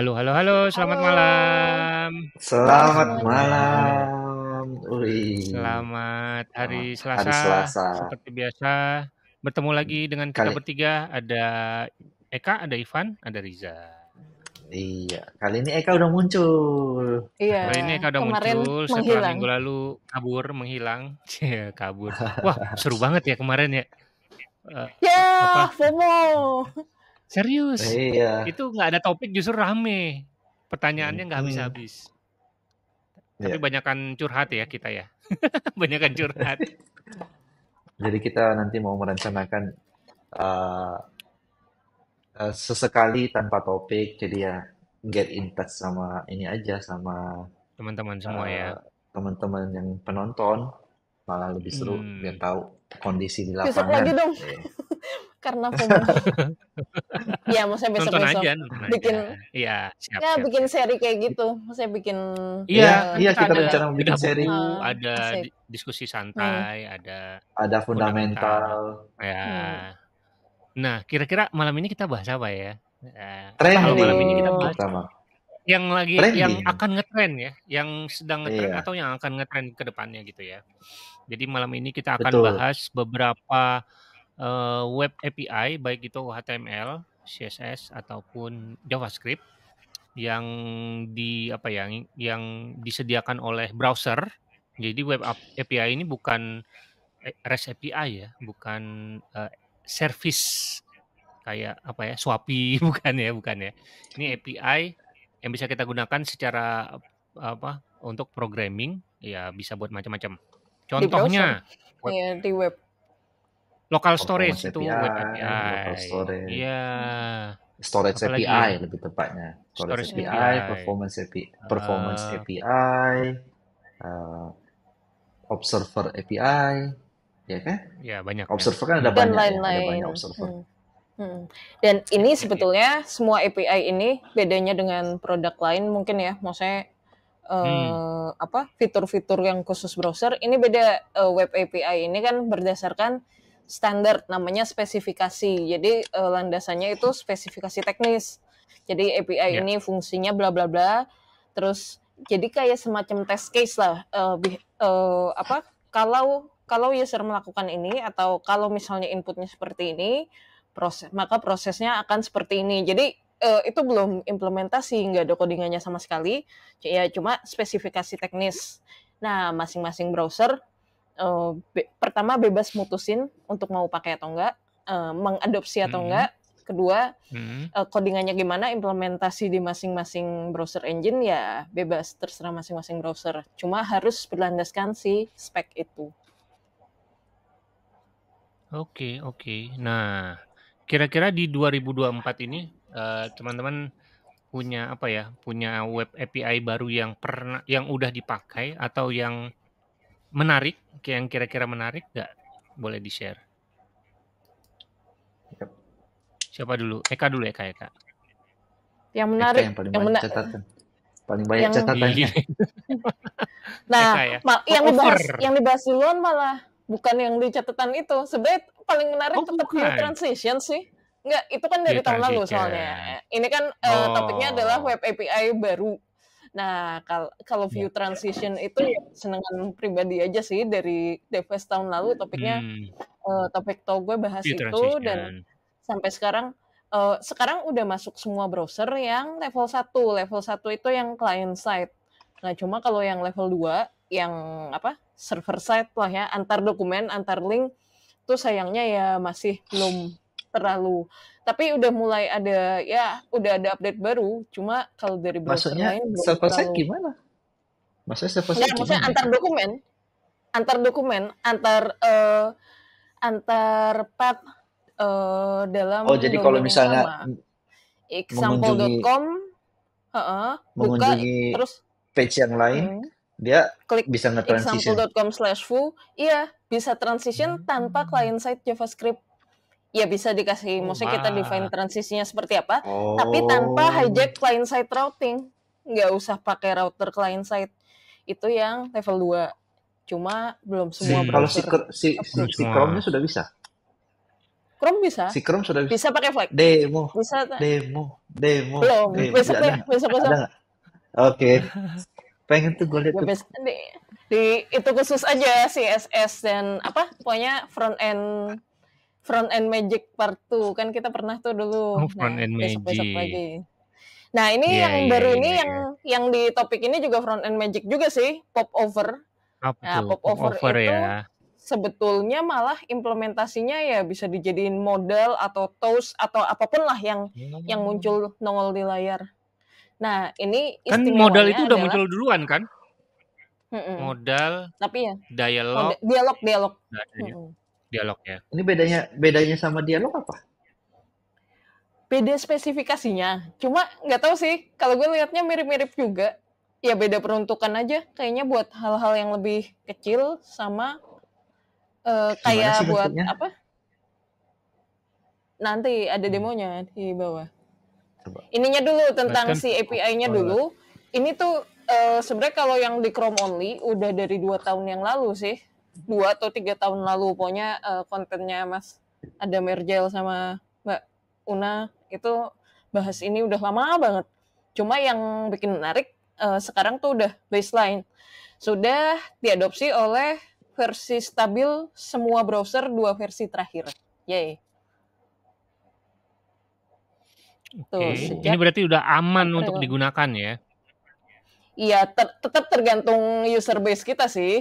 Halo, halo, halo, selamat Halo. malam. Selamat malam. Wih, Selamat hari selamat hari Selasa. Selasa. Seperti biasa, bertemu lagi dengan kita Kali bertiga. Ada Eka, ada Ivan, ada Riza. iya, kali ini Eka udah muncul. Iya, Kali ini Eka udah kemarin muncul setelah menghilang. minggu lalu kabur, menghilang. Cie, kabur. Wah, seru banget ya kemarin ya. Eh, Ya, apa? FOMO. Serius. Iya. Itu nggak ada topik justru rame. Pertanyaannya nggak Hmm. habis-habis. Tapi Iya. banyakan curhat ya kita ya. banyakan curhat. Jadi kita nanti mau merencanakan uh, uh, sesekali tanpa topik. Jadi ya get in touch sama ini aja sama Teman-teman semua ya. uh, teman-teman yang penonton malah lebih seru Hmm. biar tahu kondisi di Besok lapangan. lagi dong, Iya. karena FOMO. ya, maksudnya besok-besok. aja. Bikin, Iya, siap, ya siap, bikin seri kayak gitu. Maksudnya bikin, Iya, Iya, kan iya kita ada rencana bikin seri. buku, uh, ada asik. di- diskusi Hmm. santai, ada Ada fundamental. fundamental, Ya. Hmm. Nah, kira-kira malam ini kita bahas apa ya? Eh, kalau trending malam ini kita bahas pertama. yang lagi yang Trending. akan ngetren ya, yang sedang ngetren Iya, atau yang akan ngetren ke depannya gitu ya. Jadi malam ini kita akan betul. bahas beberapa eh, web API baik itu HTML, CSS ataupun JavaScript yang di apa ya yang disediakan oleh browser. Jadi web ap- API ini bukan eh, REST API ya, bukan eh, service kayak apa ya, Shopee bukan ya, bukan ya. Ini API yang bisa kita gunakan secara apa untuk programming ya bisa buat macam-macam. Di. Contohnya web Iya, di web. local storage itu API, web local API. storage, Iya, storage apalagi API ya? lebih tepatnya. Storage Storage API, API. performance API, performance Eh, API, uh, observer API, ya kan? ya banyak ya. Observer kan ada Dan banyak ya, ada banyak observer. Hmm. Hmm. Dan ini sebetulnya semua API ini bedanya dengan produk lain mungkin ya, maksudnya Hmm. eh, apa fitur-fitur yang khusus browser ini beda eh, web API ini kan berdasarkan standar namanya spesifikasi. Jadi eh, landasannya itu spesifikasi teknis. Jadi API Ya. ini fungsinya bla bla bla. Terus jadi kayak semacam test case lah. bi- eh, apa kalau kalau user melakukan ini atau kalau misalnya inputnya seperti ini, proses maka prosesnya akan seperti ini. Jadi eh, itu belum implementasi, nggak ada codingannya sama sekali. Ya cuma spesifikasi teknis. Nah, masing-masing browser eh, be- pertama bebas mutusin untuk mau pakai atau enggak, eh, mengadopsi atau Hmm. enggak. Kedua, Hmm. eh, codingannya gimana, implementasi di masing-masing browser engine ya bebas terserah masing-masing browser. Cuma harus berlandaskan si spek itu. Oke, oke. Nah, kira-kira di 2024 ini eh, teman-teman punya apa ya? Punya web API baru yang pernah yang udah dipakai atau yang menarik, yang kira-kira menarik nggak? Boleh di-share. Yap. Siapa dulu? Eka dulu, Eka, Eka. Yang Eka menarik, yang paling yang banyak mena- catatan, paling banyak yang catatannya. Nah, Eka ya. ma- yang Oh, dibahas over. yang dibahas duluan malah bukan yang di catatan itu. Sebenarnya paling menarik Oh, tetap bukan. transition sih. Enggak, itu kan dari tahun lalu soalnya. Ini kan eh, topiknya adalah Oh. web API baru. Nah, kal- kalau Ya. view transition itu senengan pribadi aja sih dari Devest tahun lalu topiknya Hmm, eh, topik tau gue bahas view itu dan sampai sekarang eh, sekarang udah masuk semua browser yang level 1. Level 1 itu yang client side. Nah, cuma kalau yang level 2 yang apa? server side lah ya, antar dokumen, antar link itu sayangnya ya masih belum terlalu tapi udah mulai ada ya udah ada update baru cuma kalau dari browser Maksudnya lain terlalu gimana? Maksudnya Enggak, side maksudnya gimana? antar dokumen antar dokumen antar eh, antar path eh, dalam Oh, jadi kalau misalnya example.com heeh, buka mengunjungi terus page yang lain, hmm, dia klik bisa nge-transition. example.com slash foo iya bisa transition tanpa client side JavaScript ya bisa dikasih Oh, maksudnya kita define transisinya seperti apa tapi tanpa Oh, hijack client side routing nggak usah pakai router client side itu yang level 2 cuma belum semua Hmm. kalau si browser si si, si. Chrome-nya sudah bisa. Chrome bisa. Si Chrome sudah bisa. Bisa pakai Flex. Demo, Bisa. demo, demo. Belum. Eh, Besok deh, besok besok. Oke. Pengen tuh gue lihat Ya, tuh. di, di itu khusus aja CSS dan apa pokoknya front end front end magic part 2 kan kita pernah tuh dulu. Oh, front end besok besok magic. lagi. Nah ini Iya, yang iya, baru iya, ini iya. yang yang di topik ini juga front end magic juga sih pop over Apa Nah, pop over itu ya. sebetulnya malah implementasinya ya bisa dijadiin model atau toast atau apa pun lah yang yang muncul nongol di layar. Nah ini Kan modal itu udah adalah- muncul duluan kan? Mm-mm. Modal, tapi ya. dialog, mode- dialog dialog. Nah, ya. Ini bedanya bedanya sama dialog apa? beda spesifikasinya. Cuma nggak tahu sih, kalau gue liatnya mirip-mirip juga. Ya beda peruntukan aja, kayaknya buat hal-hal yang lebih kecil sama eh, kayak sih buat bentuknya? apa? Nanti ada demonya di bawah. Coba. Ininya dulu tentang Bahkan- si API-nya dulu. Ini tuh eh, sebenarnya kalau yang di Chrome only udah dari dua tahun yang lalu sih, dua atau tiga tahun lalu. Pokoknya eh, kontennya Mas ada Mergel sama Mbak Una itu bahas ini udah lama banget. Cuma yang bikin menarik eh, sekarang tuh udah baseline. Sudah diadopsi oleh versi stabil semua browser dua versi terakhir. Yay. Oke. Tuh, Ini berarti udah aman April. untuk digunakan ya. Iya, ter- tetap tergantung user base kita sih.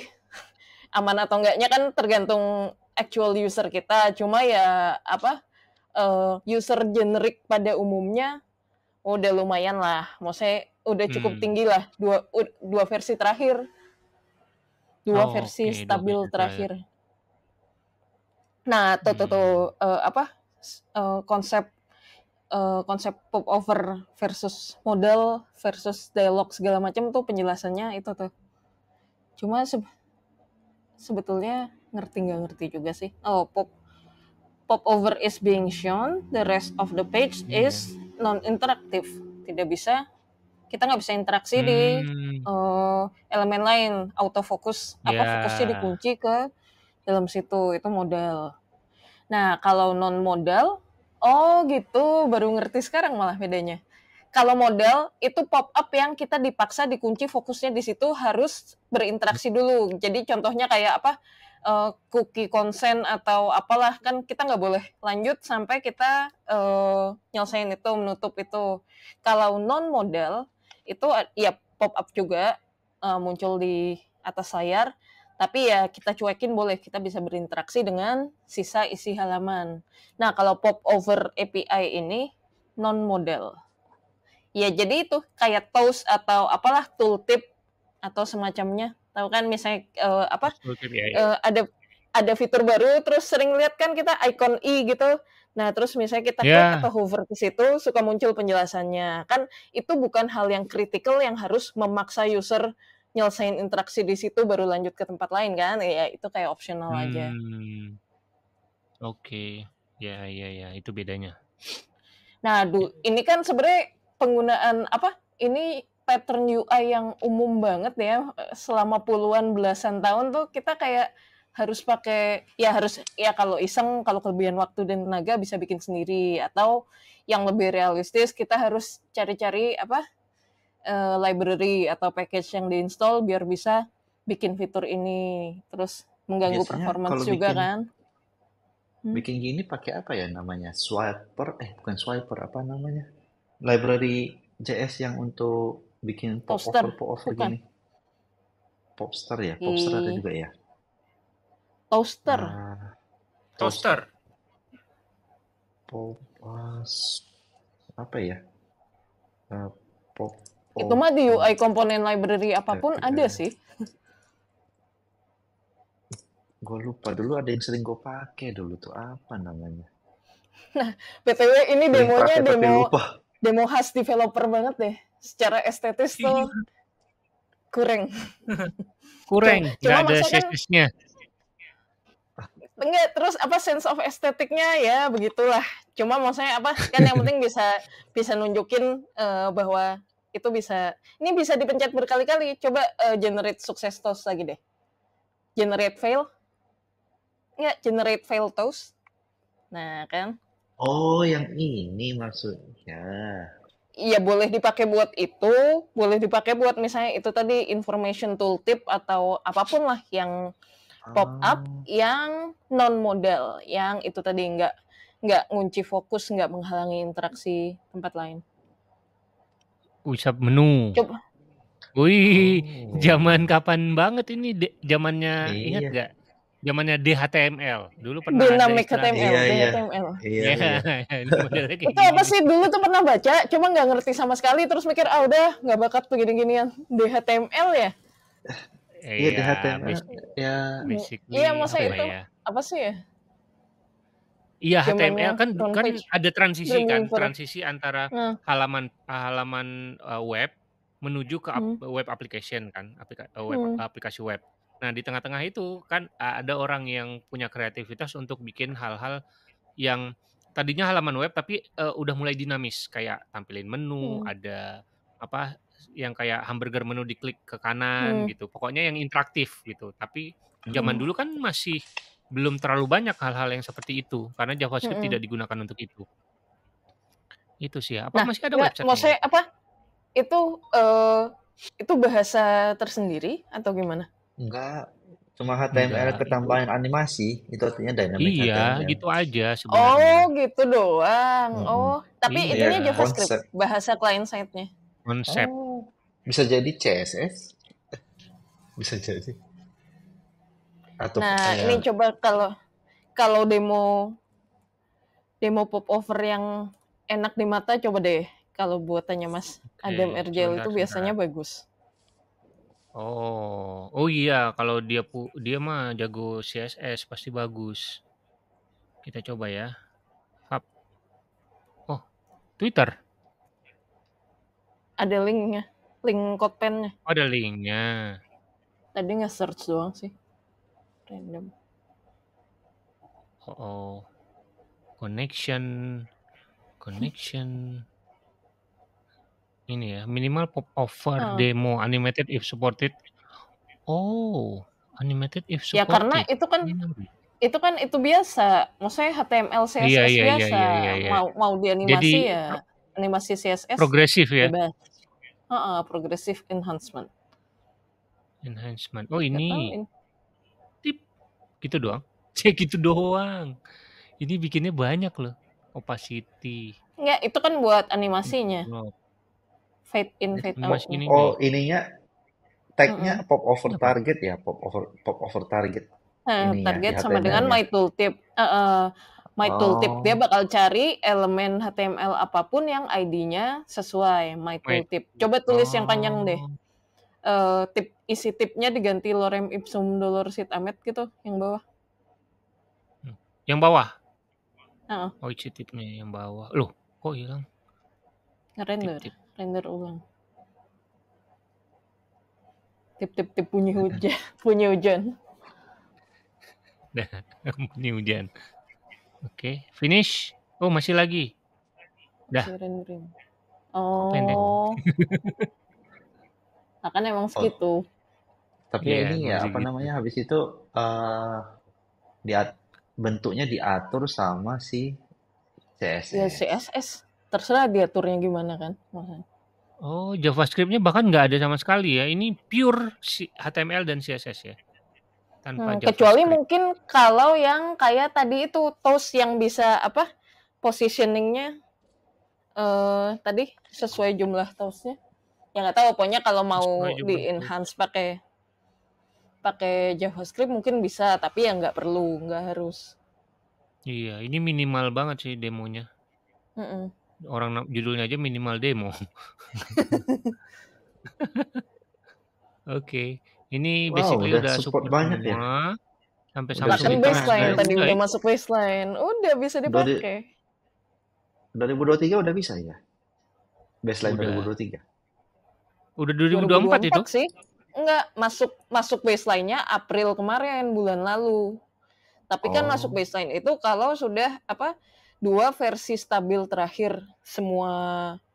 Aman atau enggaknya kan tergantung actual user kita. Cuma ya apa eh, user generik pada umumnya udah lumayan lah. Maksudnya udah cukup Hmm. tinggi lah dua dua versi terakhir. Dua Oh, versi dua stabil versi terakhir. Nah, tuh tuh, tuh eh, apa eh, konsep eh, konsep pop over versus model versus dialog segala macam tuh penjelasannya itu tuh. Cuma se- sebetulnya ngerti nggak ngerti juga sih. Oh, pop pop over is being shown, the rest of the page is non interaktif. Tidak bisa kita nggak bisa interaksi di Hmm, eh, elemen lain. Autofocus apa Ya. fokusnya dikunci ke dalam situ. Itu modal. Nah kalau non modal oh gitu baru ngerti sekarang malah bedanya kalau modal itu pop up yang kita dipaksa dikunci fokusnya di situ harus berinteraksi dulu. Jadi contohnya kayak apa eh, cookie consent atau apalah kan kita nggak boleh lanjut sampai kita eh, nyelesain itu menutup itu. Kalau non modal itu ya pop up juga uh, muncul di atas layar. Tapi ya kita cuekin boleh kita bisa berinteraksi dengan sisa isi halaman. Nah kalau pop over API ini non model ya jadi itu kayak toast atau apalah tooltip atau semacamnya. Tahu kan misalnya uh, apa ya, ya. eh, ada ada fitur baru terus sering lihat kan kita icon i gitu. Nah terus misalnya kita klik Ya. atau hover ke situ suka muncul penjelasannya. Kan itu bukan hal yang kritikal yang harus memaksa user nyelesain interaksi di situ baru lanjut ke tempat lain kan? Ya itu kayak optional aja. Hmm, Oke, ya ya ya. Itu bedanya. Nah, du- ini kan sebenarnya penggunaan apa? Ini pattern UI yang umum banget ya. Selama puluhan belasan tahun tuh kita kayak harus pakai ya harus ya kalau iseng kalau kelebihan waktu dan tenaga bisa bikin sendiri atau yang lebih realistis kita harus cari-cari apa eh, library atau package yang diinstal biar bisa bikin fitur ini terus mengganggu Biasanya performance juga bikin- kan Hmm. Bikin gini pakai apa ya namanya? Swiper, eh bukan swiper, apa namanya? Library JS yang untuk bikin pop Poster, over, pop over bukan. gini. Popster ya, Popster ada Ih. juga ya. toaster Ah, Toaster. pop, ah, s- apa ya? Eh, pop, itu mah di UI komponen library apa pun Eh, ada eh. sih Gue lupa dulu ada yang sering gue pakai dulu tuh apa namanya? btw ini Sering demonya demo lupa. Demo khas developer banget deh. Secara estetis tuh kurang. Kurang, Cuma nggak ada kan- CSS-nya. enggak terus apa sense of estetiknya? Ya begitulah. Cuma maksudnya apa? Kan yang penting bisa bisa nunjukin eh, bahwa itu bisa ini bisa dipencet berkali-kali. Coba eh, generate success toast lagi deh. Generate fail. Enggak generate fail toast. Nah, kan? Oh, yang ini maksudnya. Iya boleh dipakai buat itu, boleh dipakai buat misalnya itu tadi information tooltip atau apa pun lah yang pop up Ah, yang non modal, yang itu tadi nggak nggak ngunci fokus, nggak menghalangi interaksi tempat lain. Usap menu. Coba Wih, oh, zaman kapan banget ini? De- zamannya ingat iya, nggak? Zamannya DHTML. Dulu pernah istilah HTML, iya, iya, DHTML. iya, Ya, iya. kayak Itu apa sih dulu tuh pernah baca, cuma nggak ngerti sama sekali, terus mikir ah udah nggak bakat begini-ginian. DHTML ya? Iya, Iya, di HTML. bas- Ya, Iya masa apa itu ya? apa sih ya? Iya HTML kan kan page, ada transisi Dream kan, transisi antara Nah, halaman halaman uh, web menuju ke ap- hmm, web application kan, aplika- uh, web hmm, aplikasi web. Nah, di tengah-tengah itu kan uh, ada orang yang punya kreativitas untuk bikin hal-hal yang tadinya halaman web tapi uh, udah mulai dinamis kayak tampilin menu, hmm, ada apa yang kayak hamburger menu diklik ke kanan hmm, gitu. Pokoknya yang interaktif gitu. Tapi zaman hmm, dulu kan masih belum terlalu banyak hal-hal yang seperti itu karena JavaScript hmm. tidak digunakan untuk itu. Itu sih ya. Apa Nah, masih ada websitenya? maksudnya apa? Itu eh itu bahasa tersendiri atau gimana? Enggak. Cuma HTML Enggak, itu ketambahan animasi, itu artinya dynamic iya HTML. gitu aja Oh, sebenarnya. gitu doang. Mm-mm. Oh, tapi Iya, itunya JavaScript, konsep. bahasa client side-nya. konsep. Oh, bisa jadi CSS, bisa jadi. Atau Nah, ya, ini coba kalau kalau demo demo pop over yang enak di mata coba deh kalau buatannya Mas Adam sebentar, itu biasanya sebentar. bagus. Oh, oh iya kalau dia pu dia mah jago CSS pasti bagus. Kita coba ya. Hap. Oh, Twitter. Ada linknya, link codepen-nya. Oh, ada linknya. Tadi nge-search doang sih, random. Oh, oh. connection, connection. Ini ya minimal pop over demo animated if supported. Oh, animated if Ya karena supported. itu kan Hmm. itu kan itu biasa. Maksudnya HTML, CSS iya iya biasa. iya iya iya. Mau mau Jadi dianimasi pro- ya animasi CSS progresif ya bebas. Heeh, progressive enhancement. enhancement. Oh ini tip gitu doang. Cek gitu doang. Ini bikinnya banyak loh. Opacity. Enggak, itu kan buat animasinya. Oh, Fade in, fade out. oh nih. ininya tagnya pop over Ini apa? target ya, pop over pop over target Nah, ininya target sama dengan HTML-nya. my tooltip. Eh, eh, my tooltip dia Oh, bakal cari elemen HTML apa pun yang ID-nya sesuai my tooltip. Coba tulis yang panjang deh. Oh, Eh, tip isi tipnya diganti lorem ipsum dolor sit amet gitu yang bawah. yang bawah. Heeh, Oh, isi tipnya yang bawah. Loh, kok hilang ngerender, tip-tip? Render ulang. Tip tip tip bunyi hujan, bunyi hujan. Dah, ini hujan. Oke, finish. Oh, masih lagi. Dah, pendek. Oh, nah kan emang oh, segitu. tapi Iya, ini ya apa namanya habis itu eh diat bentuknya diatur sama si Ya CSS. CSS terserah diaturnya gimana kan, maksudnya. Oh, JavaScript-nya bahkan nggak ada sama sekali ya. Ini pure HTML dan CSS ya, tanpa Hmm, kecuali mungkin kalau yang kayak tadi itu toast yang bisa apa positioningnya eh tadi sesuai jumlah toastnya. Ya nggak tahu pokoknya kalau mau di enhance pakai pakai JavaScript mungkin bisa tapi ya nggak perlu nggak harus. Iya, ini minimal banget sih demonya. Mm-mm. Orang judulnya aja minimal demo. Oke, ini Wow, basically udah udah support support banyak ya. semua sampai Udah Lah Samsung kan support baseline tadi udah ya. masuk baseline, udah bisa Dari dipakai. 2023 udah bisa ya? Baseline Udah, 2023. udah 2024 itu. 2024 sih. Enggak, masuk masuk baseline-nya April kemarin bulan lalu. Tapi kan masuk Oh, baseline itu kalau sudah apa? Dua versi stabil terakhir semua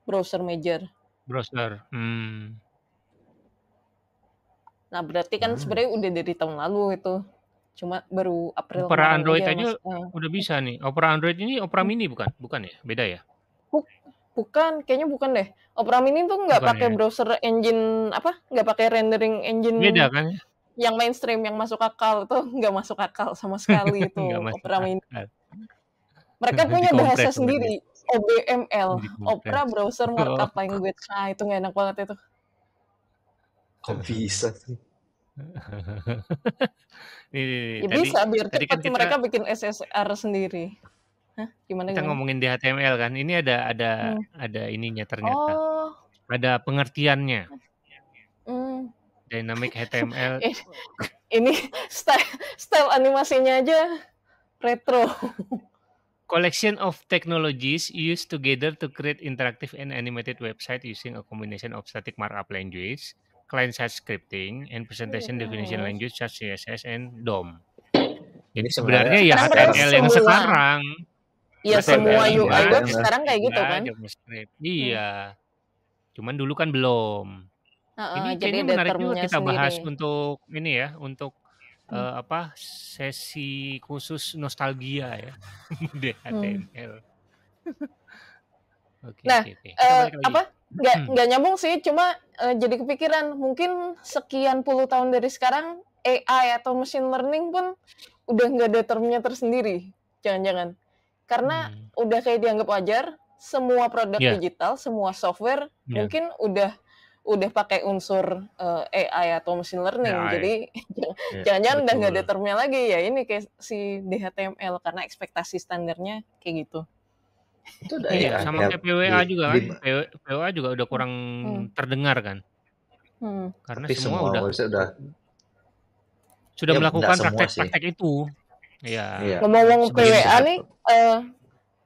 browser major. Browser. Hmm. Nah, berarti kan hmm. sebenarnya udah dari tahun lalu itu. Cuma baru April Opera Android aja aja Mas. Eh. udah bisa nih. Opera Android ini Opera Hmm. Mini bukan? Bukan ya? Beda ya? Buk- bukan, kayaknya bukan deh. Opera Mini tuh nggak pakai ya? browser engine apa? Nggak pakai rendering engine Beda kan? yang mainstream yang masuk akal itu nggak masuk akal sama sekali itu Opera Mini. akal. Mereka punya bahasa sendiri, OBML, Opera. Browser Oh. Markup Language. Ah, itu nggak enak banget itu. Kok bisa sih? Nih, nih, nih. Ya Tadi bisa biar tadi kan cepat kita mereka bikin SSR sendiri. Hah? Gimana kita gimana? ngomongin di HTML kan. Ini ada ada Hmm. ada ininya ternyata. Oh, Ada pengertiannya. hmm. Dynamic HTML ini style style animasinya aja retro. Collection of technologies used together to create interactive and animated website using a combination of static markup language, client-side scripting, and presentation definition Hmm. language such as CSS and DOM. Jadi Ini sebenarnya ya HTML yang semua. sekarang. Ya Betul, semua kan? UI Iya, web iya. sekarang kayak gitu Iya, kan. JavaScript. Iya. Cuman dulu kan belum. Heeh, Ini jadi kayaknya menarik juga kita bahas sendiri. untuk ini ya, untuk Hmm. eh, apa sesi khusus nostalgia ya di Hmm. HTML. Oke, Nah, oke, oke. Kita eh, apa? Nggak Hmm. nggak nyambung sih, cuma eh, jadi kepikiran mungkin sekian puluh tahun dari sekarang AI atau machine learning pun udah nggak ada termnya tersendiri. Jangan-jangan. Karena Hmm. udah kayak dianggap wajar, semua produk Iya. digital, semua software Iya. mungkin udah udah pakai unsur eh, AI atau machine learning. AI. Jadi Ya, jangan-jangan udah nggak ada termnya lagi ya ini kayak si DHTML karena ekspektasi standarnya kayak gitu. Itu udah Iya, sama Ya, kayak PWA di, juga kan. PW- PWA juga udah kurang Hmm. terdengar kan. Hmm. Karena tapi semua semua udah udah sudah ya melakukan praktek-praktek itu. Iya. Iya. Ngomong-ngomong PWA nih, eh,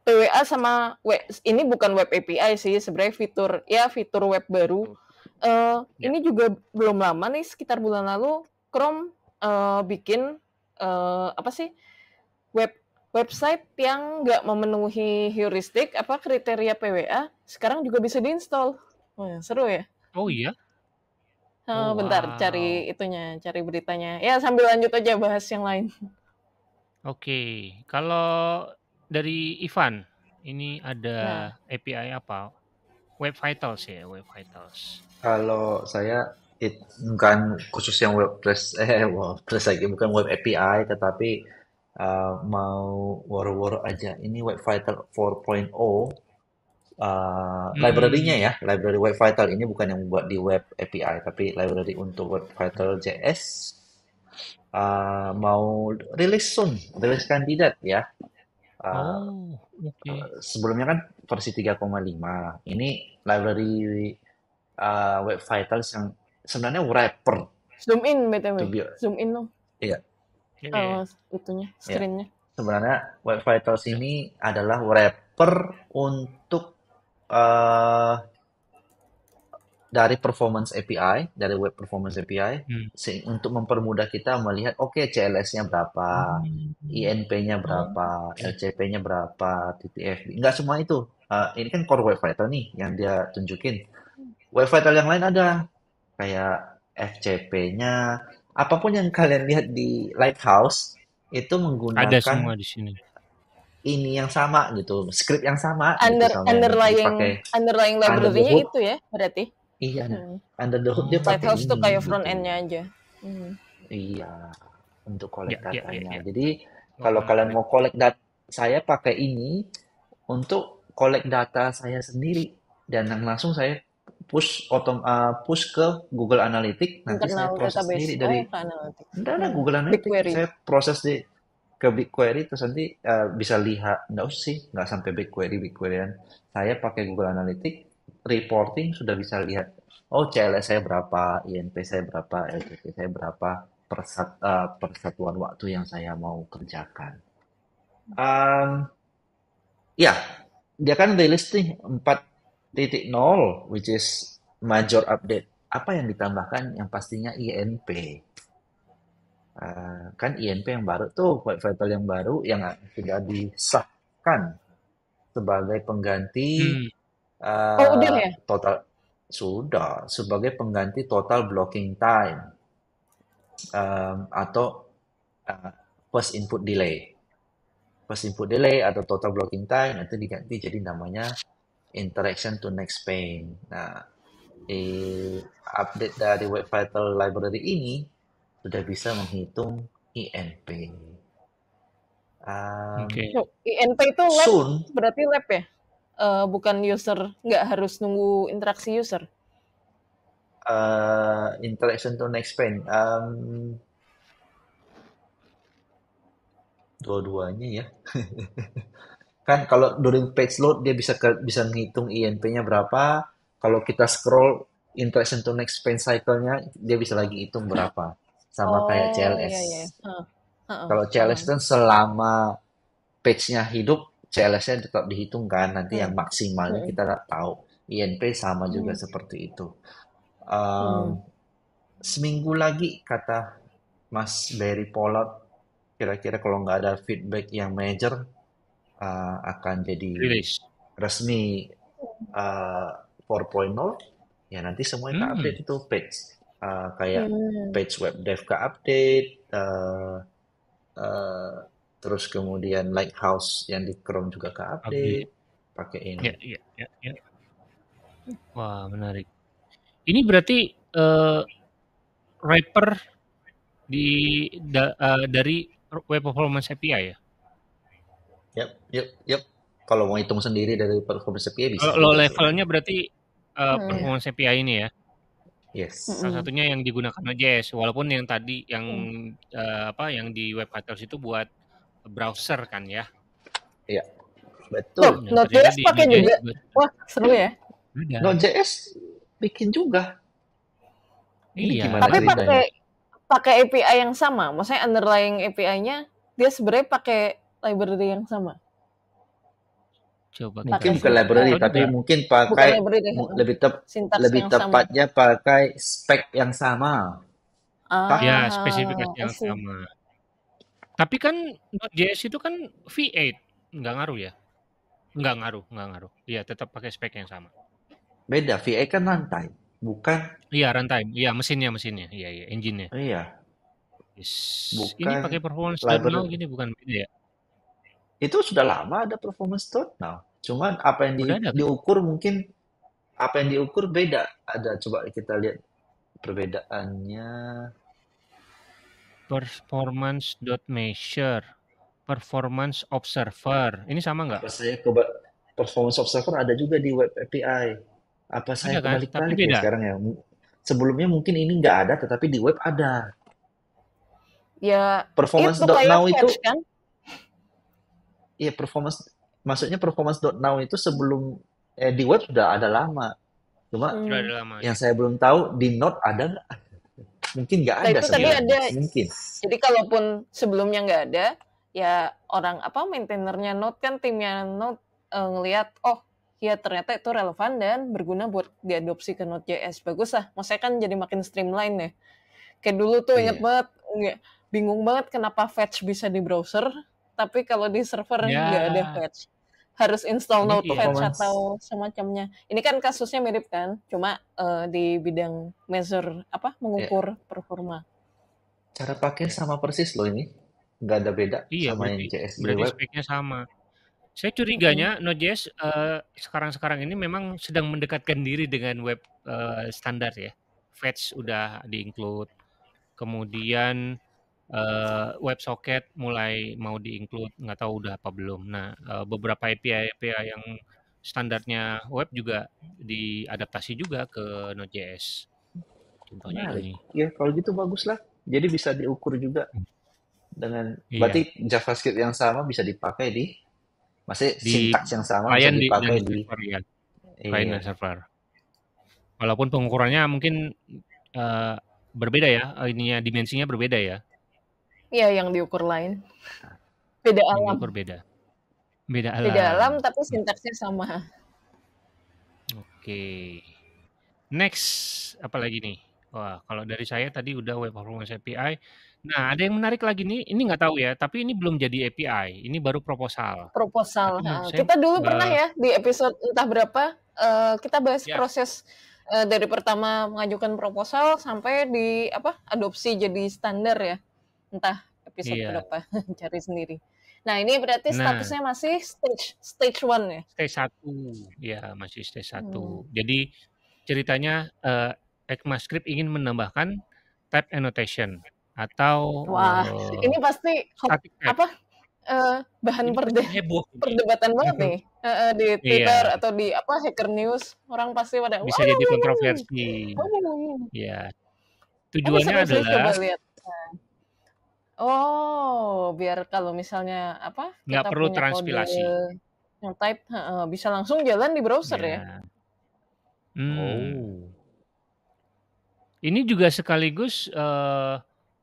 PWA sama web, ini bukan web API sih, sebenarnya fitur ya fitur web baru. Eh, Ya. Ini juga belum lama nih, sekitar bulan lalu Chrome eh, bikin eh, apa sih web website yang nggak memenuhi heuristik apa kriteria PWA, sekarang juga bisa diinstal. Wah, seru ya. Oh iya. Eh, Oh, bentar, wow. cari itunya, cari beritanya. Ya sambil lanjut aja bahas yang lain. Oke. Kalau dari Ivan, ini Nah, ada API apa? Web Vitals ya, Web Vitals. Kalau saya it, bukan khusus yang WordPress eh WordPress lagi bukan web API tetapi uh, mau war-war aja. Ini Web Vital 4.0 uh, library-nya Hmm. ya, library Web Vital ini bukan yang buat di web API tapi library untuk Web Vital JS uh, mau rilis soon, rilis kandidat ya. Uh, Oh, oke. sebelumnya kan versi 3,5. Ini library uh, Web Vitals yang sebenarnya wrapper zoom in BTW. be Zoom in dong. iya Oke. Oh, itunya, ya screen-nya. sebenarnya Web Vitals ini adalah wrapper untuk uh, dari performance API dari web performance API Hmm. untuk mempermudah kita melihat oke CLS-nya berapa Hmm. INP-nya berapa oke. LCP-nya berapa TTF nggak semua itu Uh, ini kan core Web Vital nih yang dia tunjukin Web Vital yang lain ada kayak FCP-nya, apa pun yang kalian lihat di Lighthouse itu Ada menggunakan semua di sini. ini yang sama gitu, script yang sama gitu Under yang underlying dipakai underlying under library-nya hood. itu ya, berarti. Iya, Hmm. under the hood dia pakai Lighthouse tuh ini kayak front gitu. end-nya aja. Hmm. Iya, untuk Ya, collect ya, ya, datanya. ya. Jadi Oh, kalau kalian menarik. mau collect dat, saya pakai ini untuk collect data saya sendiri dan yang langsung saya push otom uh, push ke Google Analytics nanti saya Internal proses database. sendiri Oh, dari enggak ada. Google Analytics. saya proses di ke BigQuery terus nanti uh, bisa lihat. Enggak usah sih nggak sampai BigQuery BigQueryan saya pakai Google Analytics reporting sudah bisa lihat oh CLS saya berapa INP saya berapa LTP saya berapa per, sat- uh, per satuan waktu yang saya mau kerjakan. Um, ya dia kan rilis nih 4.0 which is major update apa yang ditambahkan yang pastinya INP Uh, kan INP yang baru tuh Web Vital yang baru yang sudah disahkan sebagai pengganti Hmm. Oh, udah uh, ya? total sudah sebagai pengganti total blocking time Um, atau uh, first input delay. First input delay atau total blocking time itu diganti jadi namanya interaction to next pane. Nah, di update dari Web Vital Library ini sudah bisa menghitung INP. Um, Oke. So, INP itu lab soon, berarti lab ya? Eh, bukan user, nggak harus nunggu interaksi user. uh, interaction to next pane. Um, dua-duanya ya. kan kalau during page load dia bisa ke, bisa ngitung INP-nya berapa. Kalau kita scroll interaction to next pane cycle-nya dia bisa lagi hitung berapa. Sama kayak Oh, CLS. iya iya. Heeh, heeh, Kalau CLS kan selama page-nya hidup, CLS-nya tetap dihitung kan. Nanti yang Hmm, maksimalnya hmm, kita nggak tahu. INP sama juga hmm, seperti itu. hmm. Um, seminggu lagi kata Mas Barry Pollard, kira-kira kalau nggak ada feedback yang major, uh, akan jadi Rilis. resmi uh, 4.0. Ya nanti semuanya ke Hmm. update itu page. Uh, kayak Hmm. page web dev ke update, uh, uh, terus kemudian Lighthouse yang di Chrome juga ke Update. update, pakai ini. Ya, ya, ya, ya. Wah, menarik. Ini berarti eh, wrapper di da- eh, dari Web Performance API ya? Yap, yap, yap. Kalau mau hitung sendiri dari performance API bisa Kalau low levelnya berarti Hmm. Performance API ini ya? Yes. Salah Hmm. satunya yang digunakan Node.js, walaupun yang tadi yang Hmm. eh, apa yang di Web Vitals itu buat browser kan ya? Iya, betul. Yang Node.js pakai juga. Wah, seru ya. Node.js bikin juga. Ini Iya, gimana Tapi pakai pakai API yang sama. Maksudnya underlying API-nya dia sebenarnya pakai library yang sama. coba Mungkin Pakai bukan library, tapi enggak? mungkin pakai lebih tep, Sintaks lebih yang sama. tepatnya pakai spek yang sama. Hah? Ya, Ah, spesifikasi yang see. sama. Tapi kan Node.js itu kan V8, nggak ngaruh ya? Nggak ngaruh, nggak ngaruh. Iya, tetap pakai spek yang sama. Beda, VA kan lantai, bukan? Iya, runtime. Iya, mesinnya, mesinnya. Iya, iya, engine-nya. Iya, Yes. Ini bukan pakai performance.now library. gini bukan beda ya? Itu sudah lama ada performance dot now. Cuman apa yang di, Udah ada diukur mungkin apa yang diukur beda. Ada coba kita lihat perbedaannya. Performance.measure, performance observer. Ini sama nggak? Apa saya coba performance observer ada juga di web API. Apa saya Ada kan? Kebalik-balik ya sekarang ya? Sebelumnya mungkin ini nggak ada, tetapi di web ada. Ya, itu Performance.now kayak itu, kan? Ya performance, maksudnya performance.now itu sebelum eh, di web sudah ada lama. Cuma Hmm. Sudah ada lama. yang saya belum tahu di Node ada nggak? Mungkin nggak Nah, ada itu tadi Iya. sebenarnya. ada. Mungkin. Jadi kalaupun sebelumnya nggak ada, ya orang apa maintainernya Node kan timnya Node eh, ngelihat, oh ya ternyata itu relevan dan berguna buat diadopsi ke Node.js. Bagus lah. Maksudnya kan jadi makin streamline ya. Kayak dulu tuh inget Iya. banget, nggak bingung banget kenapa fetch bisa di browser, tapi kalau di server Ya. nggak ada fetch. Harus install Ini Node. Fetch Performance. atau semacamnya. Ini kan kasusnya mirip kan, cuma eh, di bidang measure apa mengukur performa. Cara pakai sama persis loh ini. Nggak ada beda Iya, sama yang berarti JS di berarti web. speknya sama. Saya curiganya Node.js eh, sekarang-sekarang ini memang sedang mendekatkan diri dengan web eh, standar ya. Fetch udah di-include. Kemudian eh, WebSocket mulai mau di-include, nggak tahu udah apa belum. Nah, eh, beberapa API API yang standarnya web juga diadaptasi juga ke Node.js. Contohnya Menarik. ini. Ya, kalau gitu bagus lah. Jadi bisa diukur juga dengan Iya. berarti JavaScript yang sama bisa dipakai di masih Di sintaks yang sama bisa dipakai di di server ya. Client iya. server. Walaupun pengukurannya mungkin eh, berbeda ya, ininya dimensinya berbeda ya. Iya, yang diukur lain. Beda Yang alam. diukur beda. Beda Beda alam alam. tapi sintaksnya sama. Oke. Next, apa lagi nih? Wah, kalau dari saya tadi udah Web Performance API. Nah, ada yang menarik lagi nih. Ini nggak tahu ya, tapi ini belum jadi API. Ini baru proposal. Proposal. Saya Kita dulu pernah eh, ya di episode entah berapa eh, kita bahas ya, proses eh, dari pertama mengajukan proposal sampai di apa adopsi jadi standar ya. Entah episode Iya. berapa cari sendiri. Nah ini berarti Nah. statusnya masih stage stage one ya. Stage 1, ya masih stage 1. Hmm. Jadi ceritanya eh, ECMAScript ingin menambahkan type annotation atau Wah eh, ini pasti apa eh, bahan Ini perde heboh perdebatan banget nih eh, di Iya. Twitter atau di apa Hacker News orang pasti pada Bisa "Wah, jadi kontroversi. wah." Ya. Tujuannya adalah coba lihat. Nah. Oh, biar kalau misalnya apa nggak kita perlu punya transpilasi. yang type heeh, bisa langsung jalan di browser ya. Ya. Hmm. Oh. Ini juga sekaligus eh,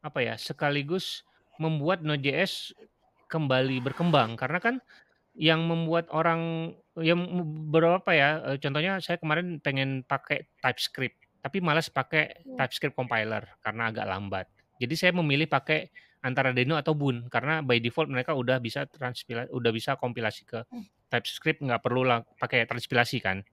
apa ya? Sekaligus membuat Node.js kembali berkembang karena kan yang membuat orang yang berapa ya? eh, Contohnya saya kemarin pengen pakai TypeScript tapi malas pakai Hmm. TypeScript compiler karena agak lambat. Jadi saya memilih pakai antara Deno atau Boon karena by default mereka udah bisa transpilasi, udah bisa kompilasi ke Hmm. TypeScript nggak perlu lah pakai transpilasi kan,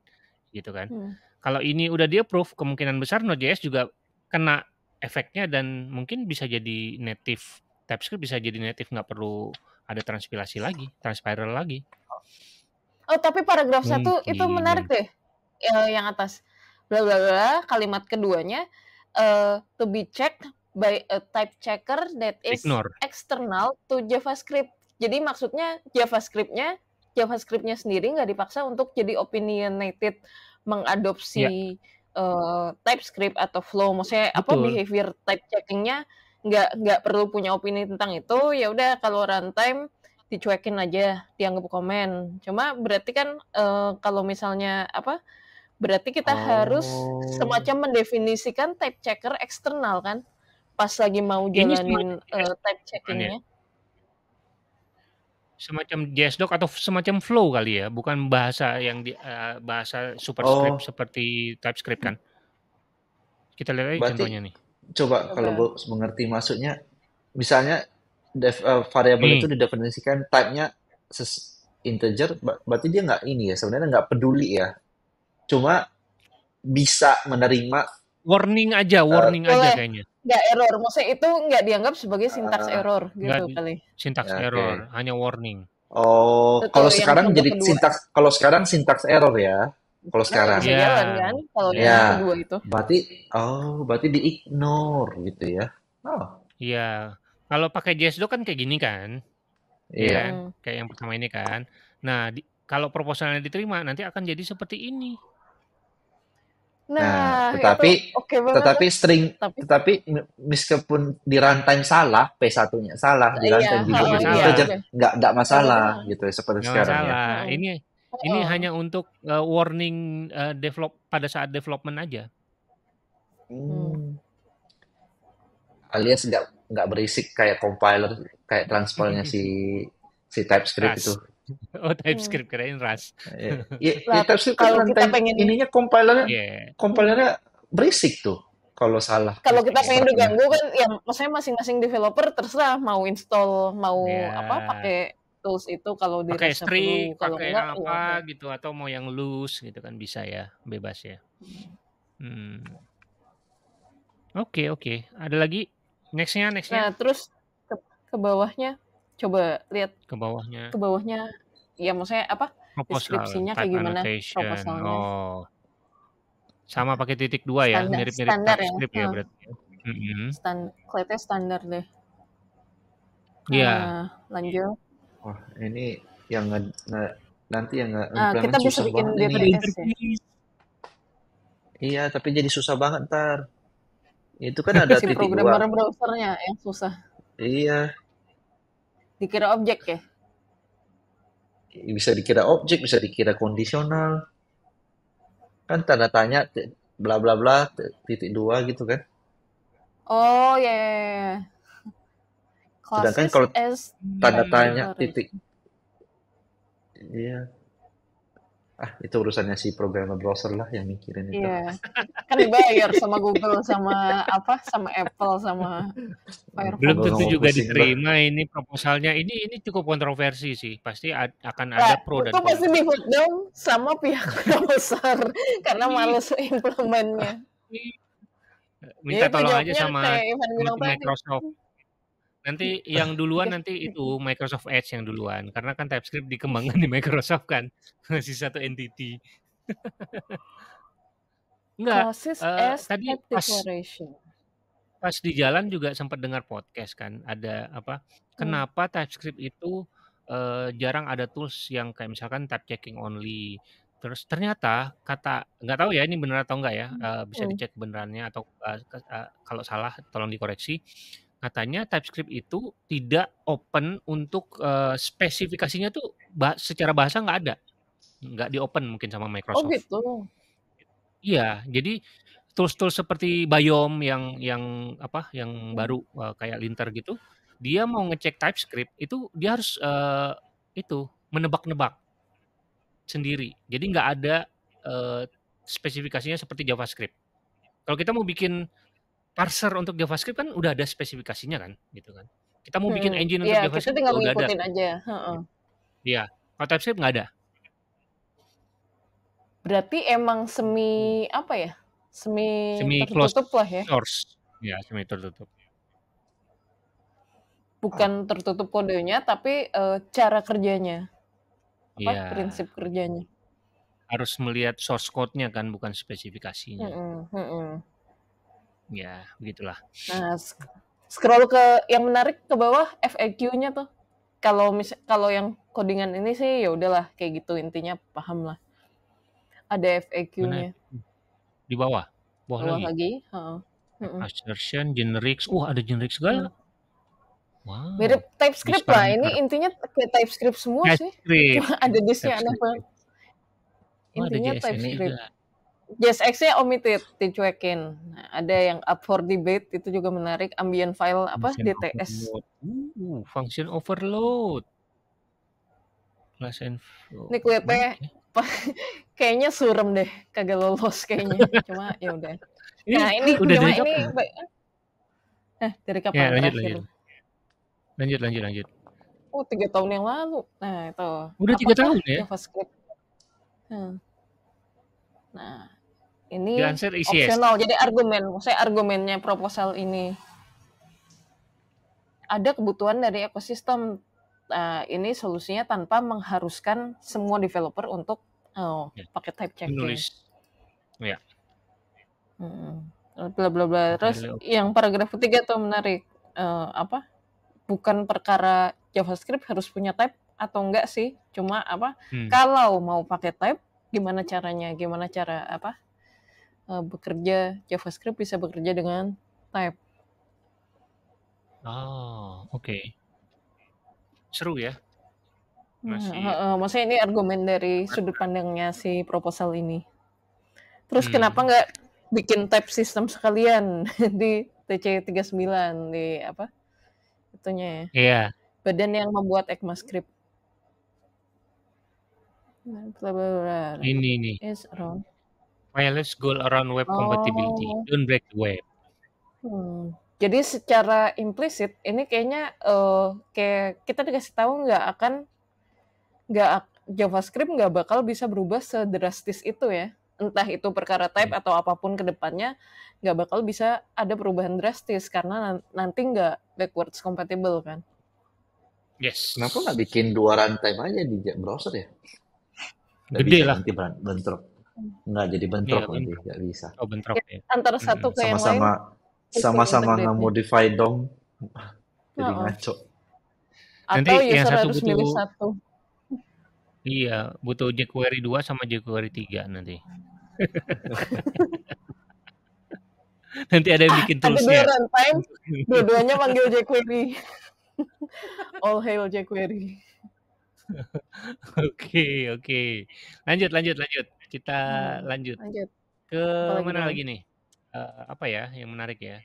gitu kan. Hmm. Kalau ini udah di approve, kemungkinan besar Node.js juga kena efeknya dan mungkin bisa jadi native TypeScript bisa jadi native nggak perlu ada transpilasi lagi, transpiler lagi. Oh, tapi paragraf satu itu Mungkin. menarik deh. Ya, yang atas. Bla bla bla, kalimat keduanya eh, to be checked by a type checker that is Ignore. external to JavaScript. Jadi maksudnya JavaScript-nya JavaScript-nya sendiri nggak dipaksa untuk jadi opinionated mengadopsi eh, TypeScript atau Flow. Maksudnya apa Betul. behavior type checking-nya nggak nggak perlu punya opini tentang itu. Ya udah kalau runtime dicuekin aja, dianggap komen. Cuma berarti kan eh, kalau misalnya apa? Berarti kita harus Oh. semacam mendefinisikan type checker eksternal kan? Pas lagi mau jalanin eh, type checkingnya. Semacam JSDoc atau semacam Flow kali ya, bukan bahasa yang di eh, bahasa superscript Oh. seperti TypeScript kan. Kita lihat aja Berarti- contohnya nih. Coba Coba. kalau gue mengerti maksudnya, misalnya def- eh, variabel itu didefinisikan type-nya ses- integer, ber- berarti dia nggak ini ya, sebenarnya nggak peduli ya. Cuma bisa menerima Warning aja, warning aja boleh. kayaknya. Nggak error, maksudnya itu nggak dianggap sebagai sintaks Ah, error gitu kali. Syntax Ya, oke. error, hanya warning. Oh, Betul, kalau sekarang jadi kedua. sintaks kalau sekarang sintaks error ya. Kalau Nah, sekarang. bisa Ya. jalan kan kalau Ya. yang kedua itu. Berarti oh, berarti di ignore gitu ya. Oh, Iya. Kalau pakai JSDoc kan kayak gini kan, ya iya. kan? Hmm. Kayak yang pertama ini kan. Nah, di- kalau proposalnya diterima nanti akan jadi seperti ini. Nah, tetapi- itu oke banget. Tetapi string Tapi- tetapi meskipun di runtime salah, P1-nya salah, di Iya, runtime juga oh, jadi iya. integer, nggak nggak masalah Iya. gitu ya seperti Nggak sekarang ya. masalah. Hmm. Ini ini Oh. hanya untuk uh, warning uh, develop pada saat development aja. Hmm. Alias nggak nggak berisik kayak compiler kayak transpilnya si si TypeScript Rust. itu. Oh, TypeScript kirain Rust. Iya, iya, Lah, TypeScript kan kalau kita runtime pengen- ininya compilernya Iya. compilernya berisik tuh kalau salah. Kalau kita pengen Startnya. diganggu kan, ya maksudnya masing-masing developer terserah mau install, mau Ya. apa pakai tools itu kalau Pakai dirasa string, pakai enggak yang ya apa gitu atau mau yang loose gitu kan bisa ya, bebas ya. Hmm. Oke, oke. Ada lagi? Nextnya, Nah, nextnya terus ke, ke bawahnya coba lihat ke bawahnya. ke bawahnya ya maksudnya apa? Proposal, deskripsinya kayak gimana annotation. proposalnya. Oh. Sama pakai titik dua ya, Standar- mirip-mirip standar ya, ya hmm. berarti. Mm-mm. Stan, kelihatannya standar deh. Iya. Nah, lanjut. Wah, ini yang nge- nge- nanti yang nge- Nah, kita bisa susah bikin test ya. Iya, tapi jadi susah banget ntar. Itu kan ada Si titik programmer dua. browsernya yang susah. Iya, Dikira objek ya. Bisa dikira objek, bisa dikira kondisional. Kan tanda tanya bla bla bla titik dua gitu kan. Oh ya. ya, ya. Sedangkan kalau Tanda tanya titik. Iya. Ah, itu urusannya si programmer browser lah yang mikirin itu. Iya. Kan dibayar sama Google sama apa? Sama Apple sama Firefox. Belum tentu juga diterima ini proposalnya. Ini ini cukup kontroversi sih. Pasti ad- akan Nah, ada pro dan itu pasti kontra. di down sama pihak browser karena males implementnya. Minta Ya, tolong aja sama sama tadi. Nanti yang duluan nanti itu Microsoft Edge yang duluan, karena kan TypeScript dikembangkan di Microsoft kan, masih satu entity. Enggak, eee, as tadi pas pas di jalan juga sempat dengar podcast kan, ada apa, Hmm. kenapa TypeScript itu, eee, jarang ada tools yang kayak misalkan type checking only. Terus ternyata kata nggak tahu ya ini benar atau enggak ya, eee, bisa Hmm. dicek kebenarannya atau, ke eee, kalau salah tolong dikoreksi. Katanya TypeScript itu tidak open untuk, eee, spesifikasinya tuh ba secara bahasa nggak ada. Nggak di-open mungkin sama Oh Microsoft. gitu? Iya, jadi tools-tools seperti Biome yang yang apa, yang baru, eee, kayak linter gitu, dia mau ngecek TypeScript itu dia harus, eee, itu menebak-nebak sendiri. Jadi nggak ada, eee, spesifikasinya seperti JavaScript. Kalau kita mau bikin parser untuk JavaScript kan udah ada spesifikasinya kan, gitu kan. Kita mau bikin Hmm, engine untuk kita JavaScript tinggal juga udah ada. ngikutin aja, heeh. Iya, kalau TypeScript nggak ada. Berarti emang semi apa ya, semi Semi tertutup lah ya? source. Iya, semi tertutup. Bukan tertutup kodenya, tapi, eee, cara kerjanya. Apa, Iya. prinsip kerjanya. Harus melihat source code-nya kan, bukan spesifikasinya. Mhm mhm. Ya, begitulah. Nah, scroll ke yang menarik ke bawah FAQ-nya tuh. Kalau mis kalau yang codingan ini sih ya udahlah kayak gitu intinya paham lah. Ada? FAQ-nya. Di bawah? Bawah Bawah lagi? lagi, heeh. Mhm. Assertion, generics. Wah, ada generic segala. Hmm. Wow. Mirip TypeScript lah, ini intinya kayak TypeScript semua sih. Cuma ada disk-nya aneh banget. Intinya JSX TypeScript. Juga. JSX-nya omitted, dicuekin. Nah, ada yang up for debate itu juga menarik. Ambient file apa Function DTS. overload. Uh, function overload. Class and flow. Ini ya. kayaknya surem deh, kagak lolos kayaknya. Cuma ya udah. Nah, ini udah cuma dari ini kapan? ba- eh dari Ya, kapan lanjut, terakhir? lanjut. Lanjut, lanjut, lanjut. Oh, tiga tahun yang lalu. Nah, itu Udah tiga tahun ya? JavaScript? Hmm. Nah, The ini answer is yes. optional. Jadi argumen, saya argumennya proposal ini ada kebutuhan dari ekosistem. Nah, ini solusinya tanpa mengharuskan semua developer untuk oh, Ya. pakai type checking. Menulis. Ya. Mm, bla bla bla. Terus op- yang paragraf ketiga tuh menarik. Eh, apa? Bukan perkara JavaScript harus punya type atau enggak sih? Cuma apa? Hmm. Kalau mau pakai type, gimana caranya? Gimana cara apa? Eh, bekerja JavaScript bisa bekerja dengan type. Oh, oke. Seru ya. Nah, Masih. heeh, maksudnya ini argumen dari sudut pandangnya si proposal ini. Terus Hmm. kenapa nggak bikin type system sekalian di TC39 di apa? Itunya ya. Iya. Badan yang membuat ECMAScript. Bla. Ini nih. Is around. Wireless goal around web compatibility. Oh. Don't break the web. Hmm. Jadi secara implisit ini kayaknya eh, kayak kita dikasih tahu nggak akan nggak ak- JavaScript nggak bakal bisa berubah sedrastis itu ya. Entah itu perkara type atau apa pun ke depannya nggak bakal bisa ada perubahan drastis karena nan- nanti nggak backwards compatible kan. Yes. Kenapa nggak bikin dua runtime aja di browser ya? Nggak Gede bisa lah. nanti ben- bentrok. Nggak jadi bentrok Iya, nanti, bentrok. nggak bisa. Oh, bentrok ya. Antara Mm-mm. satu ke yang lain Sama-sama integrate-nya. nge-modify dom, jadi Heeh. ngaco. Nanti Atau yang user satu harus milih butuh satu. iya, butuh jQuery 2 sama jQuery 3 nanti. nanti ada yang bikin Ada dua toolsnya. runtime, dua-duanya panggil jQuery. All hail jQuery. Oke, oke. Lanjut, lanjut, lanjut. Kita Hmm, lanjut lanjut. ke Apalagi mana lagi nih? Eh, apa ya yang menarik ya?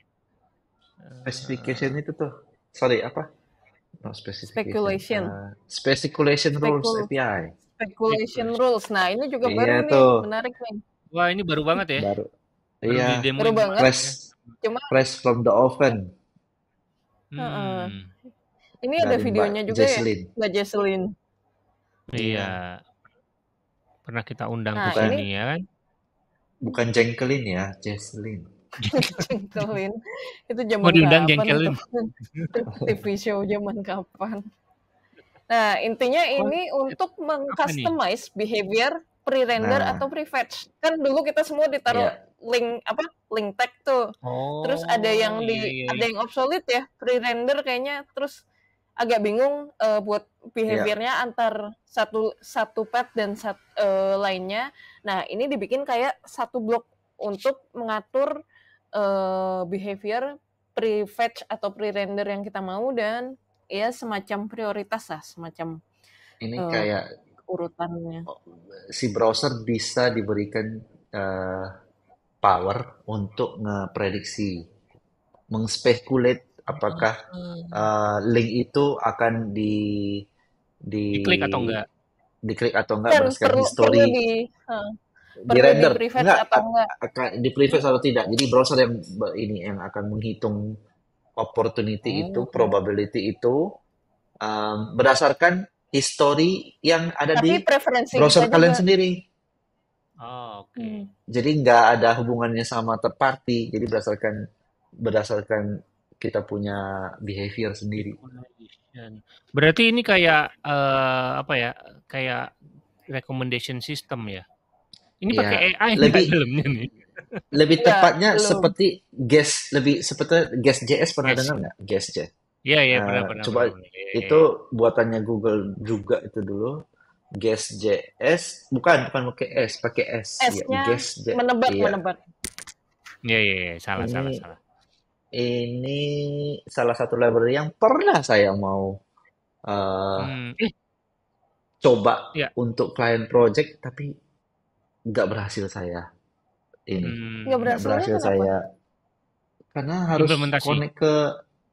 Specification itu tuh, sorry apa? No specification. Speculation. Uh, speculation rules API. speculation rules. Nah, ini juga baru Iya nih, tuh, menarik nih. wah, ini baru banget ya. baru. Baru Iya, Baru banget. ya. fresh, Cuma fresh from the oven heeh. Hmm, Ini ada dari Mbak videonya juga ya, Jesslyn. Mbak Jesselyn. Iya, iya. Pernah kita undang Nah, ke sini ya kan? bukan Jacqueline ya, Jesslyn. Jengkelin. Itu Mau zaman diundang kapan jengkelin. TV show zaman kapan? Nah, intinya ini untuk apa nih? meng-customize behavior pre-render Nah, atau pre-fetch. Kan dulu kita semua ditaruh iya. link apa? Link tag tuh. Terus ada yang Oh, iya di iya ada iya. yang obsolete ya, pre-render kayaknya. Terus agak bingung eh, buat behaviornya antar satu satu pet dan sat, eh, lainnya. Nah, ini dibikin kayak satu blok untuk mengatur eh, behavior pre-fetch atau pre-render yang kita mau dan ya semacam prioritas lah, semacam Ini eh, kayak urutannya. si browser bisa diberikan eh, power untuk ngeprediksi, mengspekulate apakah Hmm. eh, link itu akan di di Diklik atau enggak? diklik atau enggak Dan berdasarkan perlu perlu history di eh, di perlu di render pre-fetch enggak atau enggak. akan di prefetch atau tidak jadi browser yang ini yang akan menghitung opportunity itu Oh. probability itu um, berdasarkan history yang ada Tapi di preferensi browser kalian juga. sendiri Oh, oke. Hmm. jadi nggak ada hubungannya sama third party jadi berdasarkan berdasarkan kita punya behavior sendiri Recommendation. Berarti ini kayak eh, apa ya? Kayak recommendation system ya. Ini ya pakai AI lebih dalamnya nih? lebih Enggak, tepatnya belum. seperti guess lebih seperti guess JS pernah Guess. dengar nggak guess JS Iya iya Nah, pernah pernah coba pernah. Iya, iya, itu iya. buatannya Google juga itu dulu. Guess JS bukan bukan pakai S, pakai S ya. S-nya Guess J. menebak Iya. menebak. Iya iya iya. salah salah Ini salah. Ini salah satu library yang pernah saya mau eh, Hmm. Eh coba ya. untuk client project tapi nggak berhasil saya ini Nggak Hmm. nggak berhasil kenapa? saya karena harus connect ke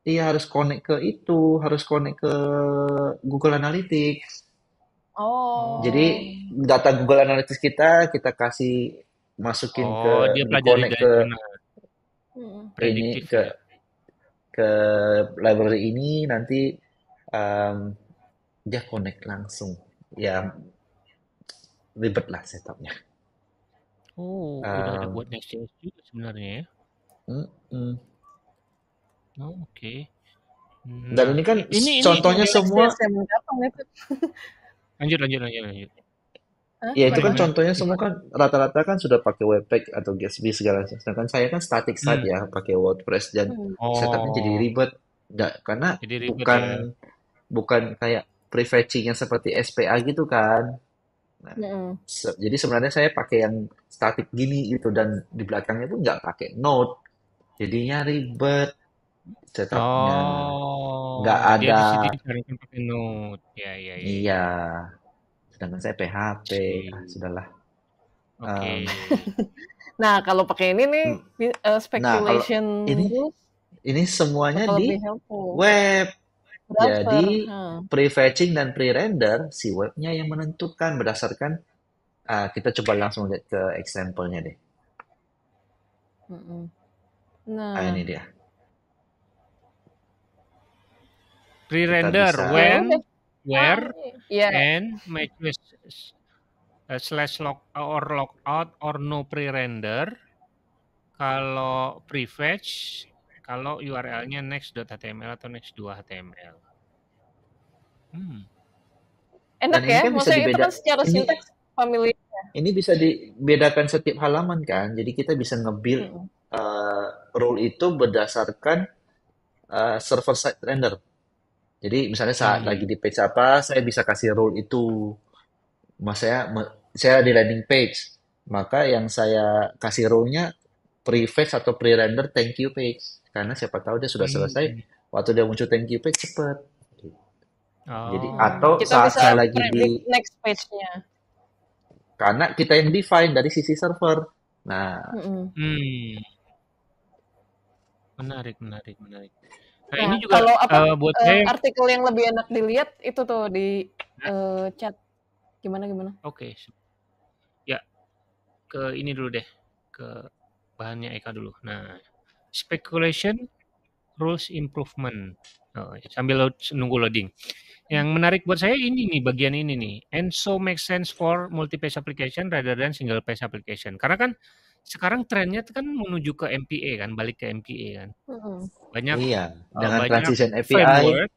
iya harus connect ke itu harus connect ke Google Analytics Oh. Jadi data Google Analytics kita kita kasih masukin ke Oh, dia pelajari connect dari ke mana? Hmm. ini Prediktif ke ya. ke library ini nanti um, dia connect langsung. Ya ribet lah setupnya. Oh, udah ada Um, buat Next.js juga sebenarnya ya. mm, mm. Oh, oke. Dan Nah, ini kan ini ini contohnya ini semua zaman kapan itu? lanjut lanjut lanjut lanjut. Hah? ya itu kan contohnya semua kan rata-rata kan sudah pakai Webpack atau Gatsby segala macam. Sedangkan saya kan static site Hmm. ya pakai WordPress dan Hmm. setupnya jadi Oh, ribet. Nggak, karena jadi ribet bukan ya. bukan kayak prefetching yang seperti SPA gitu kan. Nah, Hmm. se- jadi sebenarnya saya pakai yang static gini gitu dan di belakangnya pun nggak pakai node. Jadinya ribet setupnya. Nggak Oh, dia ada, di sini disarankan pakai Node. Ya ya ya. ya. iya. Sedangkan saya PHP. Ah, Oke. sudahlah. Oke. Um, Nah, kalau pakai ini nih hmm, bi- eh, nah, speculation ini ini semuanya di web. Browser. Jadi Hmm. prefetching dan pre-render si webnya yang menentukan berdasarkan ah, kita coba langsung lihat ke example-nya deh. Hmm. Ah, Nah, ini dia. Pre-render bisa when, where, iya. and make with uh, slash log or logout or no pre-render. Kalau prefetch, kalau URL-nya next.html atau next2html. Hmm. Enak Dan ini ya, kan bisa maksudnya itu dibeda. kan secara Ini sintaks familiar. ini bisa dibedakan setiap halaman kan. Jadi kita bisa nge-build Hmm. uh, rule itu berdasarkan uh, server side render. Jadi misalnya saat Hmm. lagi di page apa, saya bisa kasih rule itu. Mas saya saya di landing page, maka yang saya kasih rule-nya pre-fetch atau pre-render thank you page. Karena siapa tahu dia sudah selesai, Hmm. waktu dia muncul thank you page cepet. Jadi Oh. atau Kita saat bisa saya lagi di next page-nya. karena kita yang define dari sisi server. Nah, Hmm. Hmm. Menarik, menarik, menarik. Nah, Nah, ini juga kalau apa eh, buat saya artikel yang lebih enak dilihat itu tuh di eh, chat. Gimana gimana? oke. Ya, ke ini dulu deh, ke bahannya Eka dulu. Nah, speculation rules improvement. Oh, sambil lo- nunggu loading. Yang menarik buat saya ini nih bagian ini nih. And so make sense for multi-page application rather than single page application. Karena kan sekarang trennya kan menuju ke MPA kan, balik ke MPA kan. Mm-mm. Banyak Iya, uh, dengan banyak transition API, framework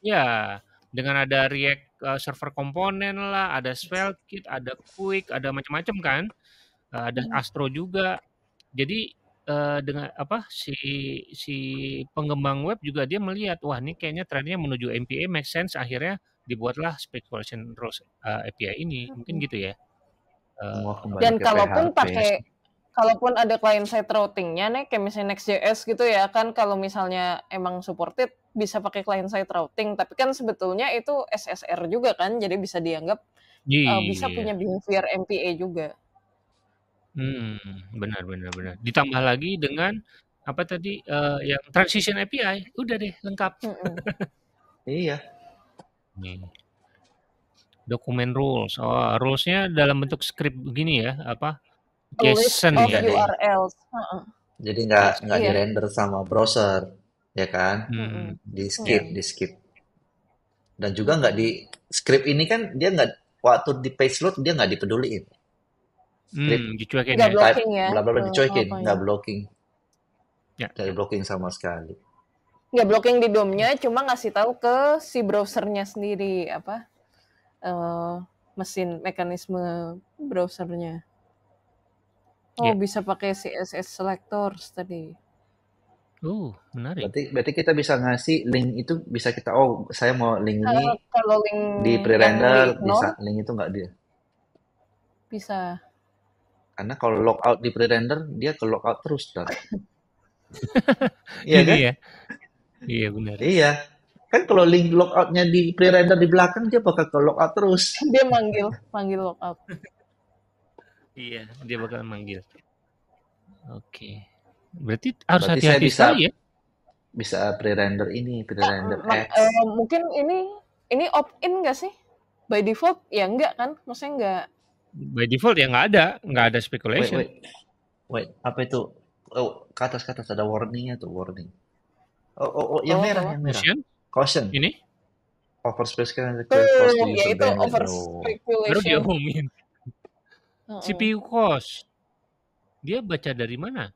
ya, dengan ada React uh, server komponen lah, ada SvelteKit, ada Quick, ada macam-macam kan. Uh, ada Hmm. Astro juga. Jadi uh, dengan apa si si pengembang web juga dia melihat wah ini kayaknya trennya menuju MPA make sense akhirnya dibuatlah speculation rules uh, API ini. Mungkin Mm-mm. gitu ya. Uh, Dan kalaupun PHP. pakai kalaupun ada client side routingnya nih kayak misalnya Next.js gitu ya kan kalau misalnya emang supported bisa pakai client side routing tapi kan sebetulnya itu SSR juga kan jadi bisa dianggap uh, bisa iya. punya behavior MPA juga. Hmm, benar benar benar. Ditambah lagi dengan apa tadi uh, yang transition API, udah deh lengkap. Mm-mm. Iya, Nih. Dokumen rules. Oh, rulesnya dalam bentuk script begini ya, apa? JSON ya. Jadi- URLs. Heeh. jadi nggak nggak Iya. di render sama browser, ya kan? Hmm. Di skip, Hmm. di skip. Dan juga nggak di script ini kan dia nggak waktu di page load dia nggak dipeduliin. Script Hmm, dicuekin Nggak ya. blocking ya, bla bla bla dicuekin, apanya. nggak blocking, Ya. nggak blocking sama sekali. Nggak blocking di DOM-nya, cuma ngasih tahu ke si browsernya sendiri apa eh, mesin mekanisme browsernya. Oh, Ya. bisa pakai CSS selectors tadi. Uh, menarik. Berarti berarti kita bisa ngasih link itu bisa kita oh saya mau link ini kalau link di pre-render di bisa link itu nggak dia. bisa. Karena kalau logout di pre-render dia ke logout terus. Iya Ini kan? ya. Iya benar. Iya. Kan kalau link logoutnya di pre-render di belakang dia bakal ke logout terus. Dia manggil, manggil lookout. Iya, dia bakal manggil. Oke. Berarti harus hati-hati bisa ya. bisa pre-render ini, pre-render Ma- ads. eh, mungkin ini ini opt-in nggak sih? By default ya enggak kan? Maksudnya enggak. By default ya nggak ada, nggak ada Wait, speculation. wait. Wait, apa itu? Oh, ke atas ke atas ada warningnya tuh, warning. Oh, oh, oh, yang Oh, merah, oh. yang merah. Caution, Caution. ini Overspace can Tuh, cost to ya itu over baru speculation. umumin. Heeh. CPU cost. Dia baca dari mana?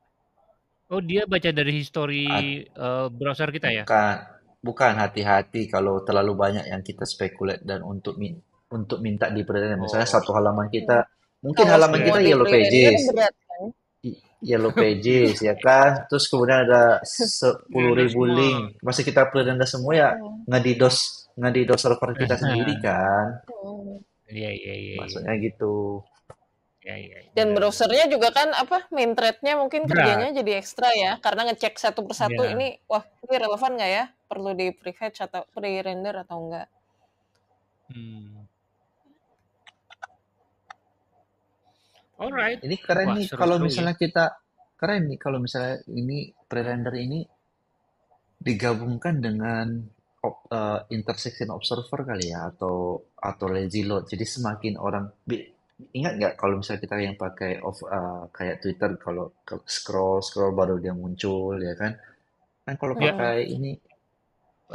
Oh, dia baca dari history eh, browser kita ya? Bukan, bukan hati-hati kalau terlalu banyak yang kita speculate dan untuk min untuk minta di pre-render. Misalnya Oh. satu halaman kita, mungkin Kalau halaman kita yellow pages, berat kan? Y- yellow pages ya kan. Terus kemudian ada sepuluh ribu link. Masih kita pre-render semua ya ngedidos ngedidos server kita sendiri kan. Iya, iya, iya. iya. Maksudnya gitu. Iya, iya. Dan Benar. browsernya juga kan apa main thread-nya mungkin Berat. kerjanya jadi ekstra ya karena ngecek satu persatu Iya. ini wah ini relevan nggak ya perlu di prefetch atau pre-render atau enggak. Hmm. Alright. Ini keren Wah, nih kalau ya. misalnya kita keren nih kalau misalnya ini pre-render ini digabungkan dengan op- eh, intersection observer kali ya atau atau lazy load. Jadi semakin orang ingat nggak kalau misalnya kita yang pakai of eh, kayak Twitter kalau scroll scroll baru dia muncul ya kan? Kan kalau Ya. pakai ini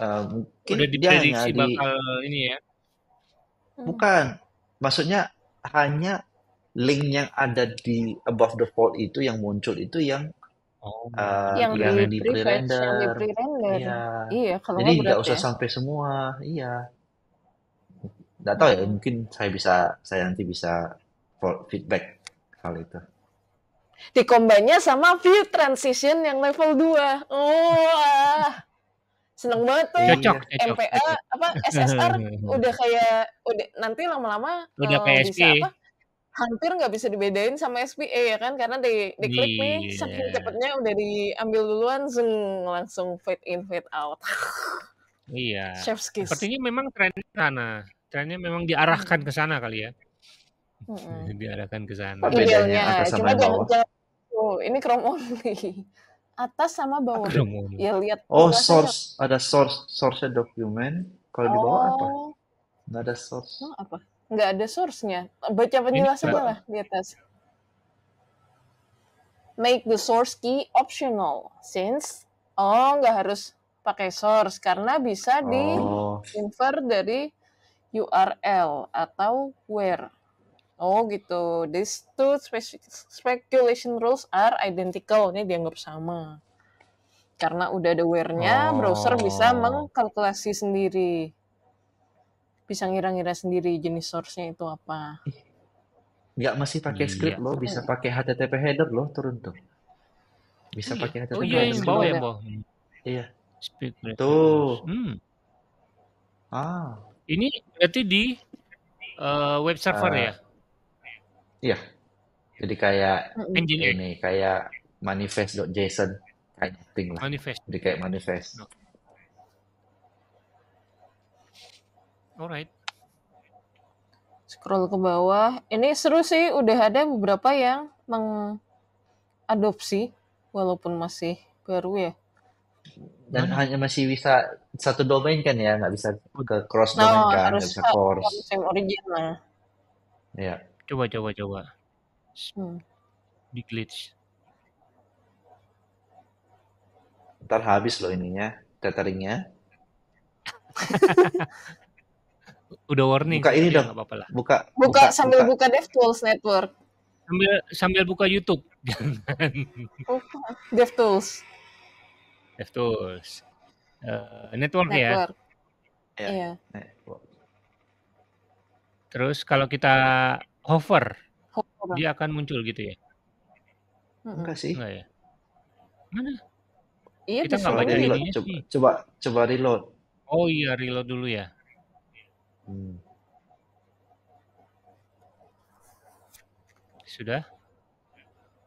eh, mungkin Udah dia hanya diprediksi di bakal ini ya. Hmm. bukan maksudnya hanya link yang ada di above the fold itu yang muncul itu yang Oh. eh, yang yang di di prefetch, yang di pre-render. pre-render. Iya. Iya, kalau Jadi nggak usah ya. sampai semua. Iya. Nggak tahu ya, mungkin saya bisa, saya nanti bisa feedback hal itu. Dikombinnya sama view transition yang level 2. Oh, ah. Seneng banget tuh. Iya. Cocok, cocok, MPA cocok. apa SSR udah kayak udah nanti lama-lama Udah kayak bisa apa hampir nggak bisa dibedain sama SPA ya kan karena di diklik nih saking Iya. cepetnya udah diambil duluan zeng langsung fade in fade out Iya. chef's kiss Sepertinya memang trennya ke sana. Trennya memang diarahkan ke sana kali ya. Mm-mm. diarahkan ke sana. Idealnya atas sama cuma yang jangan bawah? jangan oh, ini chrome only atas sama bawah Akromoni. ya lihat Oh, source, ada source, source dokumen. Kalau di bawah apa? oh Nggak ada source. oh, apa nggak ada source-nya baca penjelasannya lah di atas make the source key optional since oh nggak harus pakai source karena bisa di Oh, infer dari URL atau where Oh gitu. These two speculation rules are identical. Ini dianggap sama. Karena udah ada where-nya, browser bisa Oh. mengkalkulasi sendiri. Bisa ngira-ngira sendiri jenis source-nya itu apa. Nggak masih pakai Iya. script loh, bisa pakai HTTP header loh, turun tuh. Bisa Iya. pakai HTTP Oh iya header. bawah deh. yang bawah. Iya. Speculation Tuh. rules. Hmm. Ah, Ini berarti di eh, web server Eh, ya? iya. Jadi kayak. Nginx ini, kayak manifest.json kind of thing lah. manifest. Jadi kayak manifest. Alright. Scroll ke bawah. Ini seru sih, udah ada beberapa yang mengadopsi walaupun masih baru ya. Dan Mana? hanya masih bisa satu domain kan ya, nggak bisa ke cross Nah, domain kan, nggak bisa force. on same origin lah. Iya. Coba coba coba. Hmm. Di glitch. Ntar habis loh ininya, tetheringnya. Udah warning Buka ini ya dong. nggak apa-apa lah. Buka, Buka buka, sambil buka. buka DevTools Network. Sambil sambil buka YouTube. Buka DevTools DevTools. Eh, network ya. Network. Ya. Iya. Nih, bu- Terus kalau kita hover, Hover. dia akan muncul gitu ya? Enggak sih. Enggak ya? Mana? Iya Kita nggak Coba baca reload. ininya coba, sih. coba, coba reload. Oh iya, reload dulu ya. Hmm. Sudah?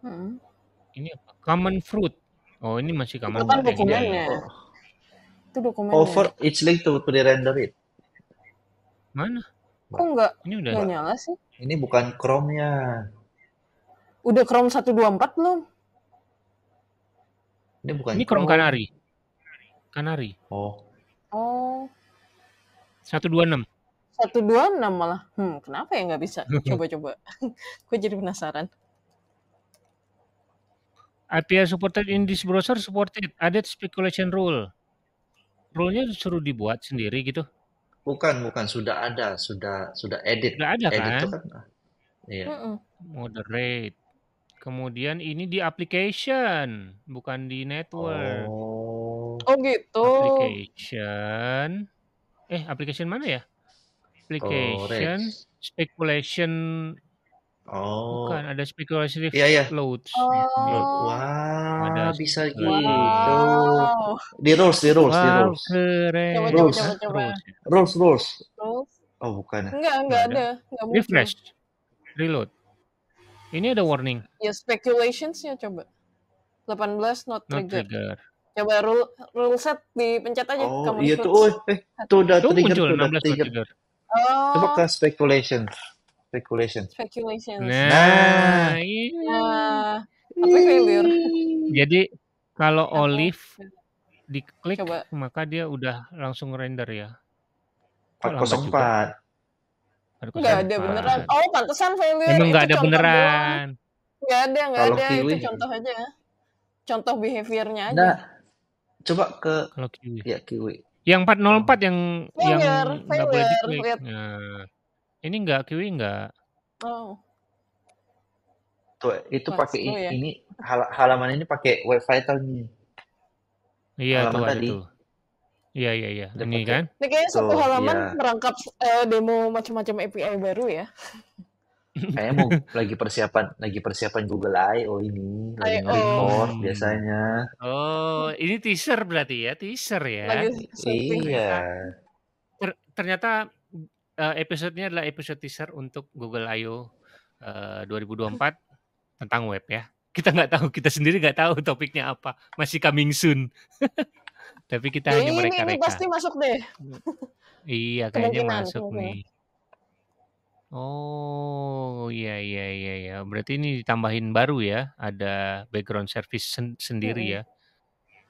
Mm-mm. Ini apa? Common fruit. Oh, ini masih Itu common kan ya. dokumennya. Oh, Itu dokumennya. Hover each link to pre-render it. Mana? Kok nggak Ini udah nggak nyala sih? Ini bukan Chrome-nya. Udah Chrome 124 belum? Ini bukan Ini Chrome Chrome. Canary. Canary. Oh, Oh, 126. 126 malah. Hmm, kenapa ya nggak bisa? Coba-coba. Gue jadi penasaran. API supported in this browser supported added speculation rule. Rule-nya suruh dibuat sendiri gitu. bukan, bukan. Sudah ada, sudah, sudah edit. Udah ada Edit kan? kan, iya. Moderate. Kemudian ini di application, bukan di network. Oh, Oh gitu. Application. Eh, application mana ya? Application storage. speculation Oh, bukan ada speculative iya, iya. loads. Load. Oh, Ada Wah, bisa gitu. wow. Di rules, di rules, di Wow, rules. keren. Coba, coba, Hah? coba, coba. Rules ya? Rules, rules. Oh, bukan ya. Enggak, enggak Nggak ada. ada. Enggak muncul. Refresh. Reload. Ini ada warning. Ya speculations-nya coba. 18 not Not trigger. trigger. Coba rule rule set dipencet aja Oh, iya tuh. Oh, eh, tuh udah Tuh trigger, muncul tuh udah 16 not trigger. trigger. Coba Oh, ke speculation. Speculation. speculations. Nah, Nah, iya. Nah, tapi failure. Jadi kalau Apa? Olive diklik Coba. maka dia udah langsung render ya. Kok lambat juga? 404. Ada Enggak ada 04. beneran. Oh, pantesan failure. Emang nggak Itu ada beneran. Nggak ada, nggak Kalau ada. Kiwi. Itu contoh aja. Contoh behaviornya aja. Nah, coba ke Kalau Kiwi. ya Kiwi. Yang 404 yang yang Failure, nggak boleh failure. diklik. Lihat. Nah, ini nggak Kiwi nggak. Oh, Tuh, itu pakai seru i- ya. ini hal- halaman ini pakai web vital nih. Iya tuh Halaman ada tadi. tuh. Iya iya iya. Ini pakai. kan. ini kayaknya satu Tuh, halaman iya. merangkap eh, demo macam-macam API baru ya. Kayaknya mau lagi persiapan lagi persiapan Google I.O. ini, lagi nge-record Hmm. biasanya. Oh, ini teaser berarti ya, teaser ya. Lagi. Iya. Ter- ternyata eh, episodenya adalah episode teaser untuk Google I.O. eh, 2024 tentang web ya. Kita nggak tahu, kita sendiri nggak tahu topiknya apa. Masih coming soon. Tapi kita Ya, hanya ini, ini pasti masuk deh. Iya, kayaknya masuk nih. Oh, iya iya iya iya. Berarti ini ditambahin baru ya. Ada background service sen- sendiri Mm-mm. ya.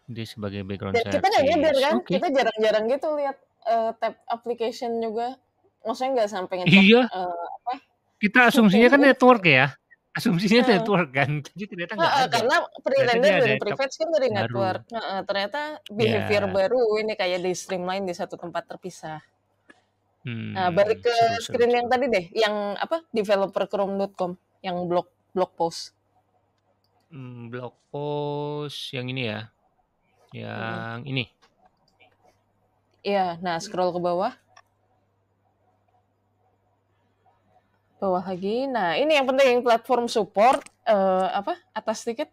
Dia sebagai background Dan kita nggak nyadar service. kan, Oke. kita jarang-jarang gitu lihat eh, tab application juga. Maksudnya nggak sampai ngecek Iya, eh, apa? kita asumsinya kan network ya. Asumsinya Heeh. network kan. Jadi ternyata nggak Heeh, ada. karena ada dan prefetch kan dari baru. network. Heeh, ternyata behavior Ya. baru ini kayak di streamline di satu tempat terpisah. Nah, balik Hmm, ke seru seru screen yang seru. tadi deh, yang apa? developerchrome.com yang blog blog post. Mmm, blog post yang ini ya, Mhm. yang ini? Iya, nah scroll ke bawah. Bawah lagi. Nah, ini yang penting platform support eh, apa? Atas dikit.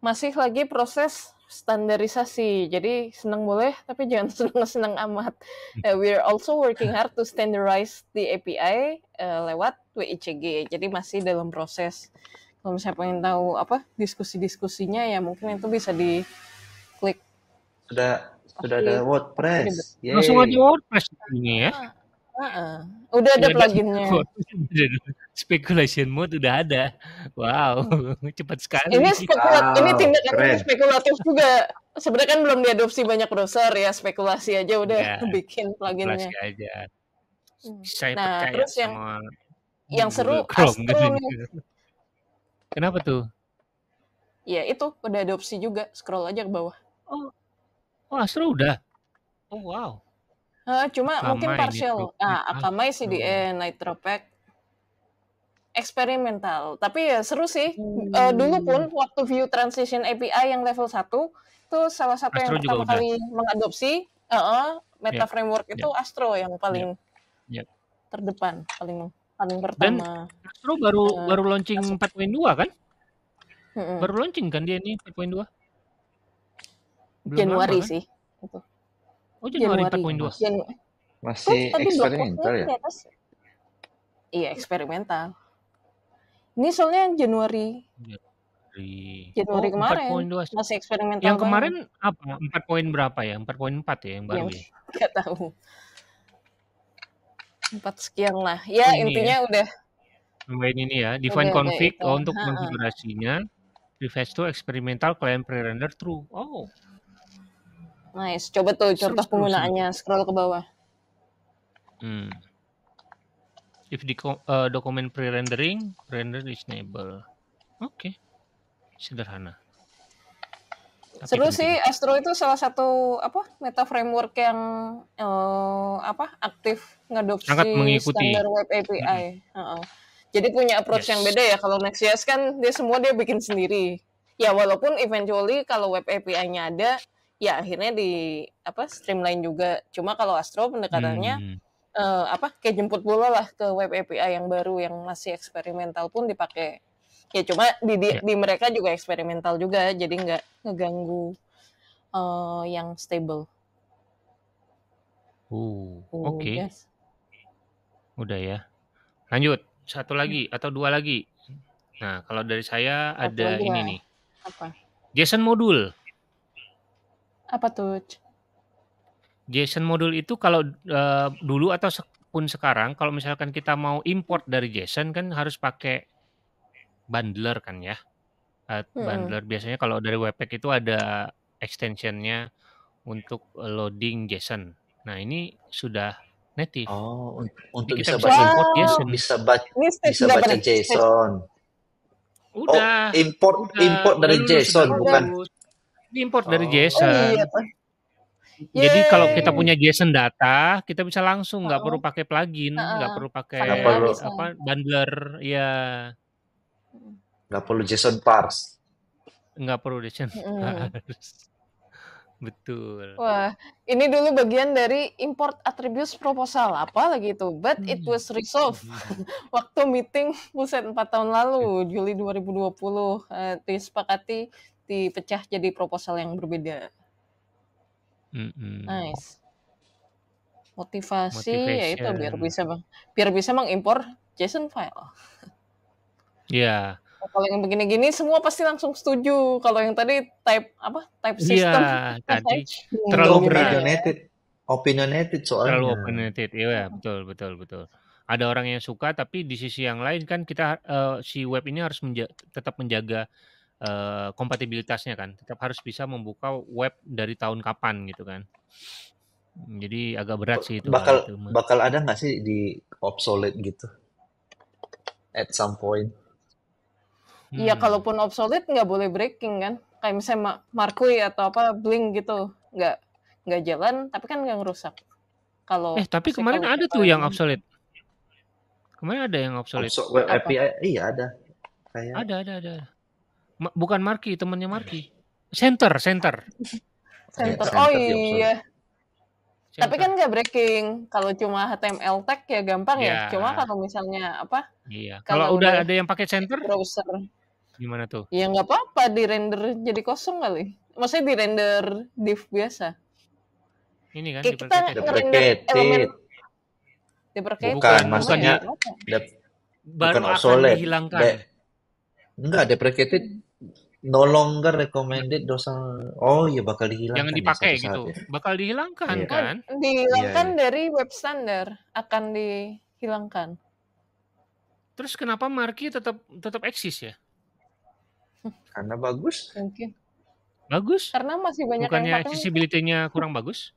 Masih lagi proses standarisasi. Jadi senang boleh, tapi jangan senang-senang amat. Uh, we're also working hard to standardize the API uh, lewat WICG. Jadi masih dalam proses. Kalau misalnya pengen tahu apa diskusi-diskusinya ya mungkin itu bisa di klik. Sudah sudah ada. WordPress. Langsung Yeay. WordPress ini ya? Heeh. Udah ada Udah ada pluginnya. speculation mode udah ada. Wow, cepat sekali. Ini spekulat, ini Wow, tindakan keren. spekulatif juga. Sebenarnya kan belum diadopsi banyak browser ya, spekulasi aja udah Iya, bikin pluginnya. spekulasi aja. Hmm. Saya Nah, percaya terus yang sama yang seru Chrome. Astro nih. Kenapa tuh? Ya itu udah adopsi juga. Scroll aja ke bawah. Oh, oh Astro udah. Oh wow. Ah, cuma mungkin Akamai, partial. NitroPack, Ah, Akamai. CDN, NitroPack, eksperimental. Tapi ya seru sih. Eh, dulu pun waktu View Transition API yang level 1 itu salah satu yang Astro juga pertama udah. kali mengadopsi eh, eh, Meta Ya, Framework itu ya, Astro yang paling ya. terdepan, paling paling Dan pertama. Astro baru eh, baru launching masuk. 4.2 kan? Mm-mm. Baru launching kan dia ini 4.2? Belum lama Januari kan? sih. Itu. Oh Januari Januari. 4.2. Mas, Janu- Tuh, masih eksperimental ya? atas. Iya, eksperimental. Ini soalnya Januari Januari. Januari Oh kemarin 4.2. masih eksperimental Yang banget. kemarin apa? 4 poin berapa ya? 4.4 ya yang baru Yang ya? nggak tahu. Empat sekian lah. Ya ini ya. intinya udah Tambahin ini ya, udah define ada config itu. oh, untuk konfigurasinya. Request to experimental client pre-render true. Oh, Nice. Coba tuh contoh seru seru. penggunaannya. Scroll ke bawah. Hmm. If the uh, document pre-rendering, render is enable. Oke, sederhana. Tapi Seru penting. sih Astro itu salah satu apa meta framework yang eh, apa aktif Sangat ngadopsi mengikuti. standar web API. Heeh. Jadi punya approach yang Yes. beda ya. Kalau Next.js kan dia semua dia bikin sendiri. Ya walaupun eventually kalau web API-nya ada, ya akhirnya di apa streamline juga. Cuma kalau Astro pendekatannya Hmm. eh, apa kayak jemput bola lah ke web API yang baru yang masih eksperimental pun dipakai. Ya cuma di di, Ya. di mereka juga eksperimental juga, jadi nggak ngeganggu eh, yang stable. Uh, Oh, oke, yes. udah ya. Lanjut, satu lagi atau dua lagi. Nah, kalau dari saya Satu ada ini nih, Apa? JSON modul. Apa tuh? JSON modul itu kalau eh, dulu atau se- pun sekarang, kalau misalkan kita mau import dari JSON kan harus pakai bundler kan ya. Mm-mm. bundler biasanya kalau dari Webpack itu ada extensionnya untuk loading JSON. Nah ini sudah native. Oh, Jadi untuk kita bisa bisa baca import Wow. JSON. bisa baca bisa baca JSON. Oh, Udah, import udah, import dari JSON bukan. lulus. Ini import dari Oh. Oh JSON. iya tuh. Jadi kalau kita Yeay. punya JSON data, kita bisa langsung nggak perlu Heeh. pakai plugin, nggak Heeh. perlu pakai perlu apa bundler, ya nggak perlu JSON parse. nggak perlu JSON parse. Betul. Wah, ini dulu bagian dari import attributes proposal apa lagi itu, but it Hmm. was resolved waktu meeting buset 4 tahun lalu Juli 2020 eh, disepakati dipecah jadi proposal yang berbeda. Mm-mm. Nice. Motivasi ya itu biar bisa bang, biar bisa mengimpor JSON file. Ya, Nah, Kalau yang begini-gini semua pasti langsung setuju. Kalau yang tadi type apa type system, iya tadi type terlalu? Opinionated, opinionated terlalu soalnya. opinionated. Iya, betul, betul, betul. Ada orang yang suka, tapi di sisi yang lain kan kita eh, si web ini harus menja- tetap menjaga eh, kompatibilitasnya kan, tetap harus bisa membuka web dari tahun kapan gitu kan. Jadi agak berat sih itu Bakal itu bakal ada nggak sih di obsolete gitu at some point? Iya, Hmm. kalaupun obsolete nggak boleh breaking kan. Kayak misalnya Ma- Markui atau apa Blink gitu, nggak nggak jalan, tapi kan nggak ngerusak. Kalau Eh, tapi kemarin ada tuh yang obsolete. Kemarin ada yang obsolete. Obso- web? API iya ada. Kayak Ada, ada, ada. Ma- bukan Marki, temannya Marki. Center, center. center. center Oh iya. Tapi Center. kan nggak breaking. Kalau cuma HTML tag ya gampang ya. Ya. Cuma kalau misalnya apa Iya. kalau Kalau udah udah- ada yang pakai center, browser, gimana tuh? ya nggak apa-apa di render jadi kosong kali. Maksudnya di render div biasa. Ini kan Kayak kita ngerender Deprecated. elemen deprecated. Bukan, maksudnya ya? Dep- Baru bukan akan obsolete. dihilangkan. De- enggak deprecated no longer recommended doesn't oh iya bakal dihilangkan Jangan ya dipakai suatu gitu. ya. Bakal dihilangkan Iya. kan? Dihilangkan Iya, dari web standar akan dihilangkan. Terus kenapa Marki tetap tetap eksis ya? Karena bagus. Mungkin Bagus. karena masih banyak Bukannya yang accessibility-nya kurang bagus?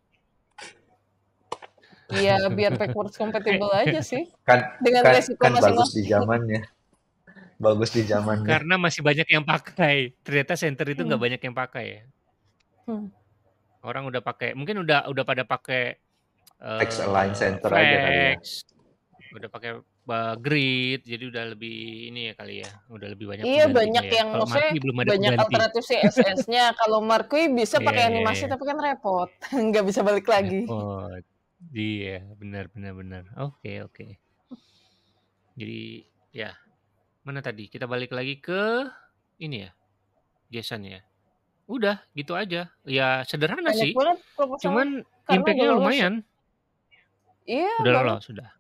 Iya, biar backwards compatible aja sih. Kan Dengan kan, resiko kan bagus masing-masing. di zamannya. Bagus di zamannya. Karena masih banyak yang pakai. Ternyata center itu nggak Hmm. banyak yang pakai ya. Hmm. Orang udah pakai, mungkin udah udah pada pakai eh, Text align center aja kali ya. Flex, udah pakai uh, grid, jadi udah lebih ini ya kali ya, udah lebih banyak. Iya banyak ya. yang Kalau maksudnya belum ada banyak pengganti. alternatif CSS-nya. Kalau Markui bisa Iya, pakai iya, animasi iya. tapi kan repot, nggak bisa balik lagi. Oh, iya, benar, benar, benar. Oke, oke. Jadi ya, mana tadi? Kita balik lagi ke ini ya, JSON ya. Udah, gitu aja. Ya sederhana Banyak sih. Cuman impact-nya lumayan. Iya, Udah lolos, sudah.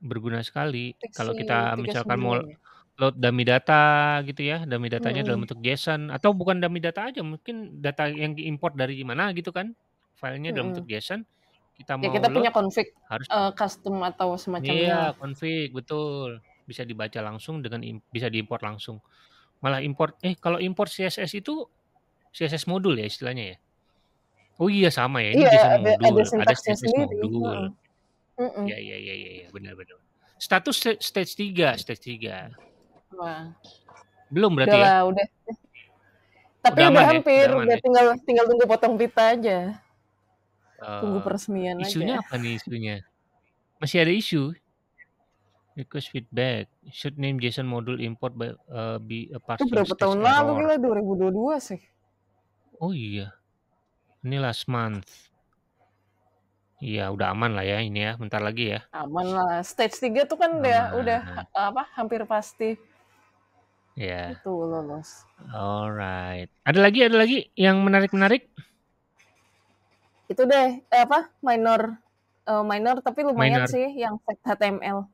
Berguna sekali. Kalau kita misalkan mau 39 ya. load dummy data gitu ya, dummy datanya dalam Mm-mm. bentuk JSON atau bukan dummy data aja, mungkin data yang diimport dari mana gitu kan, filenya dalam bentuk JSON, kita Ya mau kita punya load config harus eh, custom atau iya semacamnya. config betul, bisa dibaca langsung dengan bisa diimport langsung. Malah import, eh kalau import CSS itu CSS modul ya istilahnya ya. Oh iya sama ya, ini Iya, JSON ada ada modul, ada sintaksnya CSS sendiri. modul. Heeh. Mm-mm. Ya ya ya ya, ya benar-benar. Status sta- stage 3, stage 3. Wah, Belum udah berarti ya? lah, udah. Tapi Udah udah, ya? hampir, Udah aman udah ya? tinggal tinggal tunggu potong pita aja, tunggu Eh, peresmian isunya aja. apa nih isunya? Masih ada isu? Request feedback. Should name JSON module import by uh, be a Itu partial berapa stage tahun lalu gila 2022 sih. Oh iya. Ini last month. Iya, udah aman lah ya ini ya. Bentar lagi ya. Aman lah. Stage 3 tuh kan udah udah Aman. ha- apa hampir pasti Ya. itu lolos. Alright. Ada lagi, ada lagi yang menarik-menarik? Itu deh eh, apa minor eh, minor tapi lumayan Minor. sih yang HTML.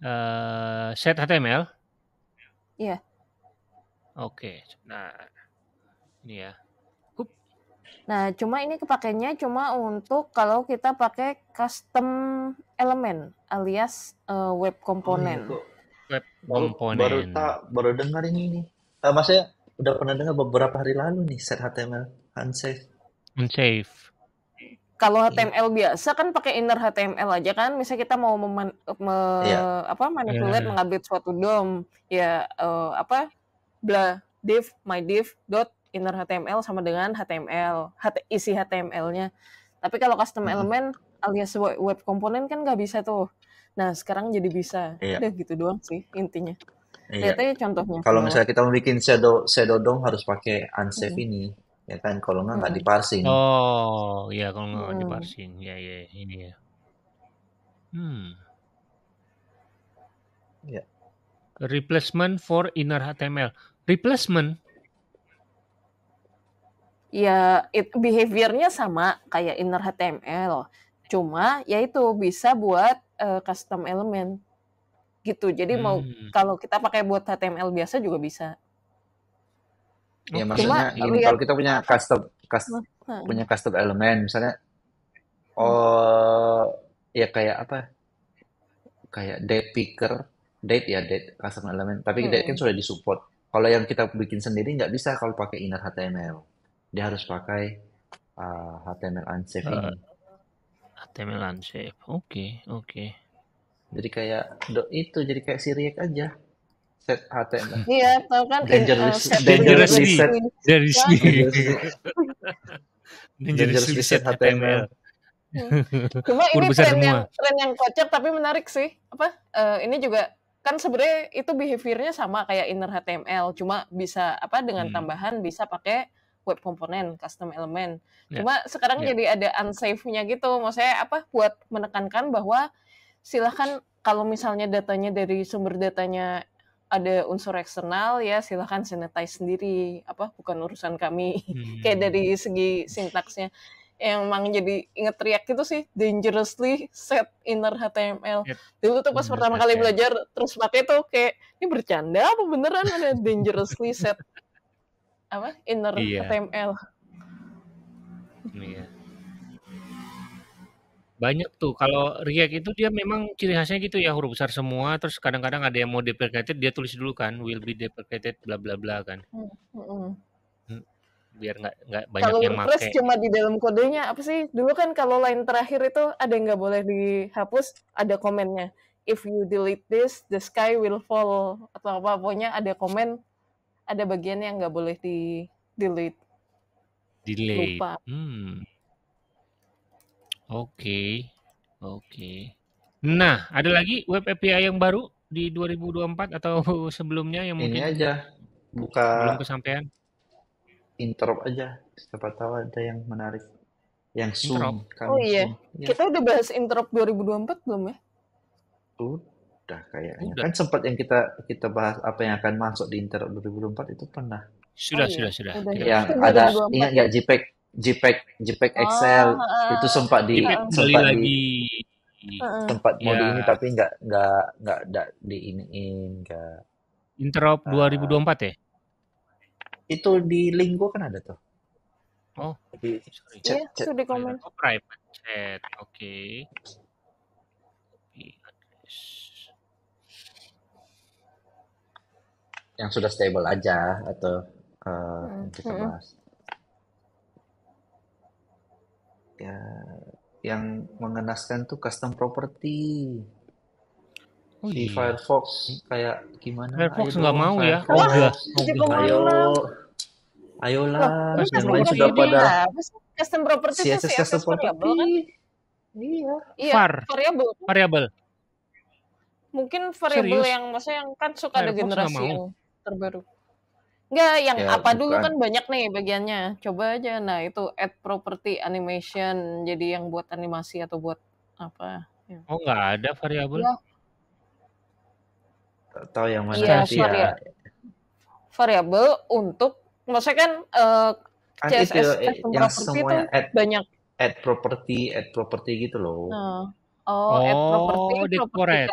Eh, set HTML. Iya. Oke. Nah, ini ya. Hup. Nah, cuma ini kepakainya cuma untuk kalau kita pakai custom element alias eh, web Oh iya, komponen. Web baru baru komponen. tak baru dengar ini nih. Eh, maksudnya udah pernah dengar beberapa hari lalu nih set HTML unsafe. Unsafe. Kalau Iya. HTML biasa kan pakai inner HTML aja kan. Misalnya kita mau meman, me- Iya. apa manipulate Eh. mengupdate suatu DOM, ya eh, apa bla div my div dot inner HTML sama dengan HTML, HT isi HTML-nya. Tapi kalau custom Mm-mm. element alias web, web komponen kan nggak bisa tuh. Nah, sekarang jadi bisa. Iya. Udah gitu doang sih intinya. Iya. Aja contohnya. Kalau misalnya kita mau bikin shadow shadow DOM harus pakai unsafe Mm-mm. ini, ya kan? Kalau nggak nggak Mm-mm. diparsing. Oh, iya kalau nggak Mm-mm. diparsing. Ya, ya, ini ya. Hmm. Ya. Replacement for inner HTML. Replacement? Ya, it, behaviornya sama kayak inner HTML. Cuma ya itu bisa buat eh, custom element gitu. Jadi mau Hmm. kalau kita pakai buat HTML biasa juga bisa. Ya maksudnya Cuma gini, lihat kalau kita punya custom custom Nah, punya custom element, misalnya hmm. oh ya kayak apa? Kayak date picker, date ya date custom element. Tapi date kan Hmm. sudah disupport. Kalau yang kita bikin sendiri nggak bisa kalau pakai inner HTML. Dia harus pakai uh, HTML unsafe Eh, ini. HTML unsafe. Oke, oke. Jadi kayak do- itu jadi kayak si React aja. Set HTML. Iya, tahu kan eh, Dangerously set dangerously Dangerously. set Dangerous Reset HTML. Cuma ini tren yang tren yang kocak tapi menarik sih. Apa? eh, ini juga kan sebenarnya itu behaviornya sama kayak inner HTML, cuma bisa apa dengan Hmm. tambahan bisa pakai web komponen, custom element. Ya, Cuma sekarang ya. jadi ada unsafe-nya gitu. Maksudnya apa? Buat menekankan bahwa silahkan kalau misalnya datanya dari sumber datanya ada unsur eksternal ya silahkan sanitize sendiri apa bukan urusan kami. Kayak Hmm. dari segi sintaksnya. Yang emang jadi inget teriak gitu sih dangerously set inner HTML Set dulu tuh pas pertama kali belajar terus pakai tuh kayak ini bercanda apa beneran ada dangerously set? Apa? Inner Iya. HTML Iya. Banyak tuh kalau React itu dia memang ciri khasnya gitu ya huruf besar semua terus kadang-kadang ada yang mau deprecated dia tulis dulu kan will be deprecated bla bla bla kan. Hmm, hmm. Hmm, Biar nggak nggak banyak kalau yang WordPress make. cuma di dalam kodenya apa sih dulu kan kalau line terakhir itu ada yang nggak boleh dihapus ada komennya if you delete this the sky will fall atau apa pokoknya ada komen ada bagian yang nggak boleh di delete Delay. lupa Hmm. Oke. Oke. Nah, ada lagi web API yang baru di 2024 atau sebelumnya yang Ini mungkin aja, belum buka kesampaian? interop aja. Siapa tahu ada yang menarik. Yang soon, coming oh iya soon. Ya, kita udah bahas interop 2024 belum ya udah kayaknya. Udah. Kan sempat yang kita kita bahas apa yang akan masuk di interop 2024 itu pernah. Sudah, Oh iya, sudah, sudah. udah Kita ya. Yang Itu ada 2024 ingat nggak JPEG JPEG JPEG Excel oh itu sempat di kembali sempat di lagi. heeh. sempat mau di ini tapi nggak nggak nggak nggak di iniin nggak Interop eh, 2024 ya? itu di link gua kan ada tuh Oh, di sorry. chat iya chat di komen Oh, private chat. Oke. Address. yang sudah stable aja atau eh, Hmm, kita hmm. bahas ya yang mengenaskan tuh custom property Oh di iya. Firefox kayak gimana Firefox nggak mau ya? Firefox ogah. ayo ayolah Custom yang lain property sudah property pada? Custom property itu CSS custom CSS variable kan? property iya Iya, var, variable. variabel. Mungkin variable Serius? yang maksudnya yang kan suka ada Firefox nggak generasi yang terbaru. Enggak, yang ya apa dulu bukan kan banyak nih bagiannya. Coba aja. Nah, itu add property animation. Jadi yang buat animasi atau buat apa. Ya. Oh, nggak ada variabel. Tak tahu yang mana iya, ya varia variable untuk maksudnya kan eh, kan itu CSS eh, custom yang property itu semuanya add banyak. add property add property gitu loh Nah, oh, add property, Oh, property.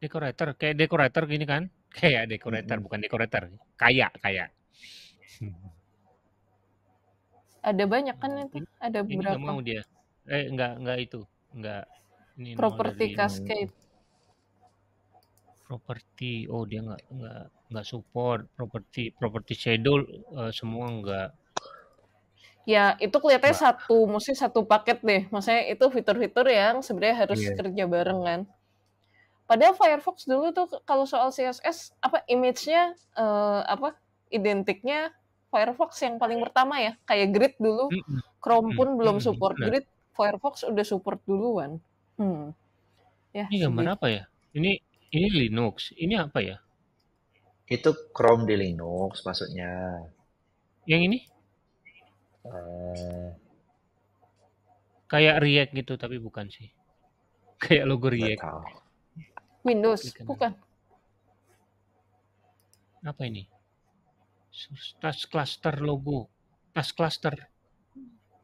Dekorator, kayak dekorator gini kan? Kayak dekorator, Mm-mm. bukan dekorator. Kayak, kayak. Ada banyak kan itu. Ada ini nggak beberapa. mau dia. Eh, nggak, nggak itu. Nggak. Ini nol dari cascade. property. Oh, dia nggak, nggak, nggak support property, property schedule eh, semua nggak. Ya, itu kelihatannya satu, mesti satu paket deh. Maksudnya itu fitur-fitur yang sebenarnya harus Iya. kerja bareng kan. Padahal Firefox dulu tuh kalau soal CSS apa image-nya eh, apa identiknya Firefox yang paling pertama ya. Kayak Grid dulu, Chrome pun belum support. Grid, Firefox udah support duluan. Hmm, ya Ini gambar apa ya? Ini, ini Linux. Ini apa ya? itu Chrome di Linux maksudnya Yang ini Eh, kayak React gitu, tapi bukan sih. Kayak logo React. tahu Windows, bukan. Apa ini? Task cluster logo. Task cluster.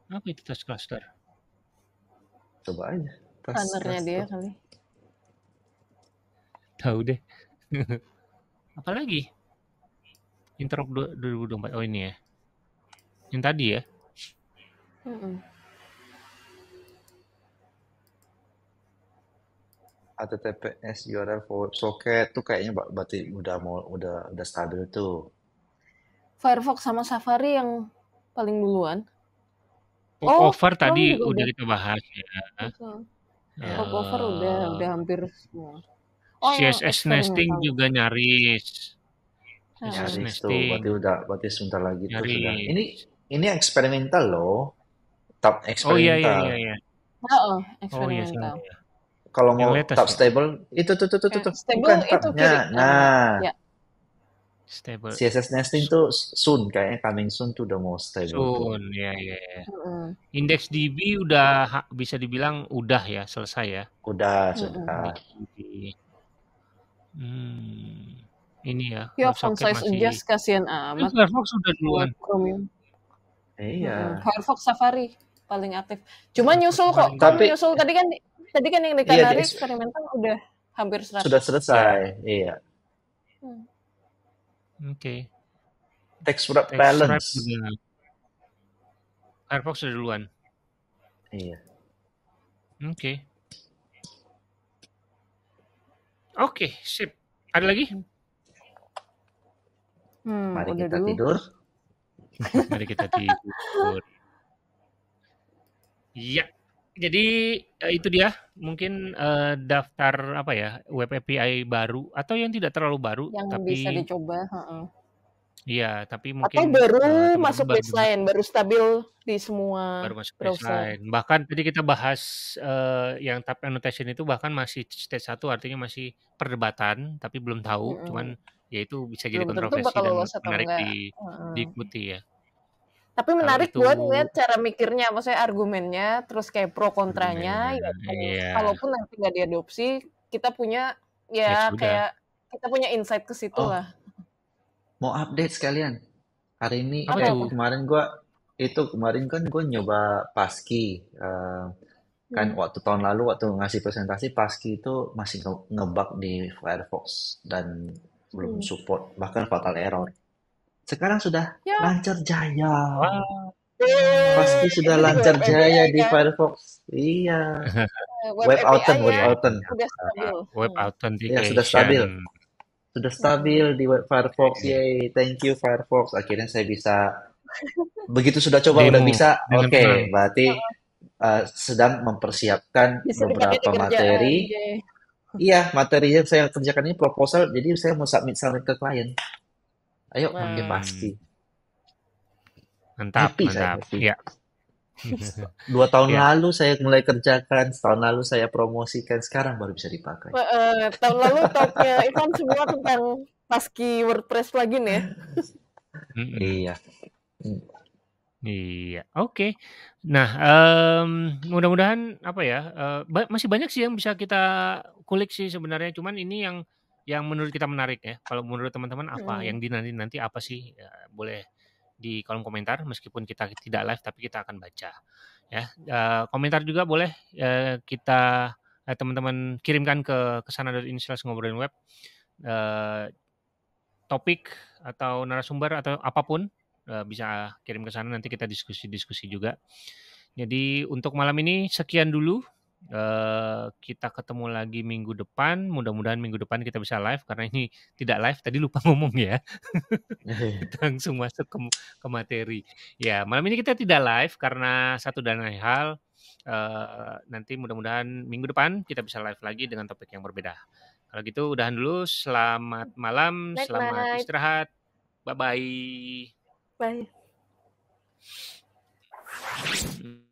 Apa itu task cluster? coba aja tas Runner-nya dia cluster kali. Tahu deh. Apalagi? Interop du- 2024. Oh ini ya. Yang tadi ya. Mm-mm. HTTPS URL forward socket tuh kayaknya ba- berarti udah mau udah udah stabil tuh Firefox sama Safari yang paling duluan. Pop Oh, over Chrome tadi udah udah. kita bahas ya. Betul. ya Pop over udah, Eh, udah hampir semua. Oh, yang CSS nesting eksperimental. juga nyaris. CSS nyaris tuh berarti udah berarti sebentar lagi tuh sudah ini nyaris. ini eksperimental loh. Tab Oh iya iya eksperimental. iya iya. Heeh, Oh iya eksperimental. salah ya. Kalau Yang mau latest tab ya. stable, itu tuh tuh tuh tuh, tuh. stable bukan itu tabnya. kiri. Nah, ya. Stable. CSS nesting tuh soon, kayaknya coming soon tuh udah mau stable tuh. Soon, ya ya. ya. Mm-mm. Indeks DB udah ha- bisa dibilang udah ya selesai ya. Udah, sudah. DB. Hmm, ini ya Ya font size masih. adjust kasihan amat Firefox sudah duluan. Iya. Firefox Safari paling aktif. Cuma nyusul kok. Tapi Nyusul tadi kan tadi kan yang di iya di Canary eks- eksperimental udah hampir 100. sudah Ya, selesai. Iya. Hmm. oke. Text wrap Text wrap balance. udah. Firefox sudah duluan. Iya. Oke. Oke, sip. Ada lagi? Hmm, Mari udah kita dulu. tidur. Mari kita tidur. Iya. Jadi eh, itu dia mungkin eh, daftar apa ya web API baru atau yang tidak terlalu baru Yang tapi bisa dicoba. heeh. iya tapi Atau mungkin baru eh, teman-teman masuk baru baseline, baru stabil di semua baru masuk browser. baseline. Bahkan tadi kita bahas eh, yang tab annotation itu bahkan masih stage 1 artinya masih perdebatan tapi belum tahu. Mm-mm. Cuman ya itu bisa jadi Belum kontroversi dan atau menarik enggak. di Heeh. diikuti ya. Tapi menarik itu buat ngeliat cara mikirnya, maksudnya argumennya, terus kayak pro kontranya. Ya, argumennya, kalau- iya. kalaupun nanti nggak diadopsi, kita punya Ya ya sudah. kayak kita punya insight ke situ Oh, lah. mau update sekalian. Hari ini Apa eh kemarin gua itu kemarin kan gue nyoba Pasky. Eh, kan Hmm. waktu tahun lalu waktu ngasih presentasi Pasky itu masih nge- ngebug di Firefox dan belum Hmm. support bahkan fatal error. Sekarang sudah Ya, lancar jaya. Wah. Pasky eh, sudah lancar web jaya di kan. Firefox. Iya. Web Web Authn, Web API-nya Authn. udah stabil. Web Hmm. Ya, sudah stabil. Sudah stabil di web Firefox. Oke. Yay, thank you Firefox. Akhirnya saya bisa begitu sudah coba udah Demo bisa. dengan Oke, tenang. berarti uh, sedang mempersiapkan Bisa beberapa materi. Ye. Iya, materi yang saya kerjakan ini proposal, jadi saya mau submit submit ke klien. Ayo pakai Hmm. pasti. Mantap, Happy saya, mantap. happy. Ya. Dua tahun Ya. lalu saya mulai kerjakan, setahun lalu saya promosikan, sekarang baru bisa dipakai. Eh, tahun lalu topnya Ivan semua tentang paski WordPress plugin ya. Mm-mm. Iya. Hmm. Iya, oke. Nah, em, mudah-mudahan apa ya? eh, ba- masih banyak sih yang bisa kita kulik sih sebenarnya. Cuman ini yang yang menurut kita menarik ya. Kalau menurut teman-teman apa? Hmm. Yang di nanti apa sih? Ya, boleh di kolom komentar. Meskipun kita tidak live, tapi kita akan baca. Ya, Eh, komentar juga boleh eh, kita eh, teman-teman kirimkan ke ke sana dari inisialis ngobrolin web. Eh, topik atau narasumber atau apa pun eh, bisa kirim ke sana nanti kita diskusi-diskusi juga. Jadi untuk malam ini sekian dulu. Eh, kita ketemu lagi minggu depan. Mudah-mudahan minggu depan kita bisa live karena ini tidak live. Tadi lupa ngomong ya. kita langsung masuk ke, ke materi. Ya malam ini kita tidak live karena satu dan lain hal. Eh, nanti mudah-mudahan minggu depan kita bisa live lagi dengan topik yang berbeda. Kalau gitu udahan dulu. Selamat malam, Night selamat night. istirahat. Bye bye. Bye. Hmm.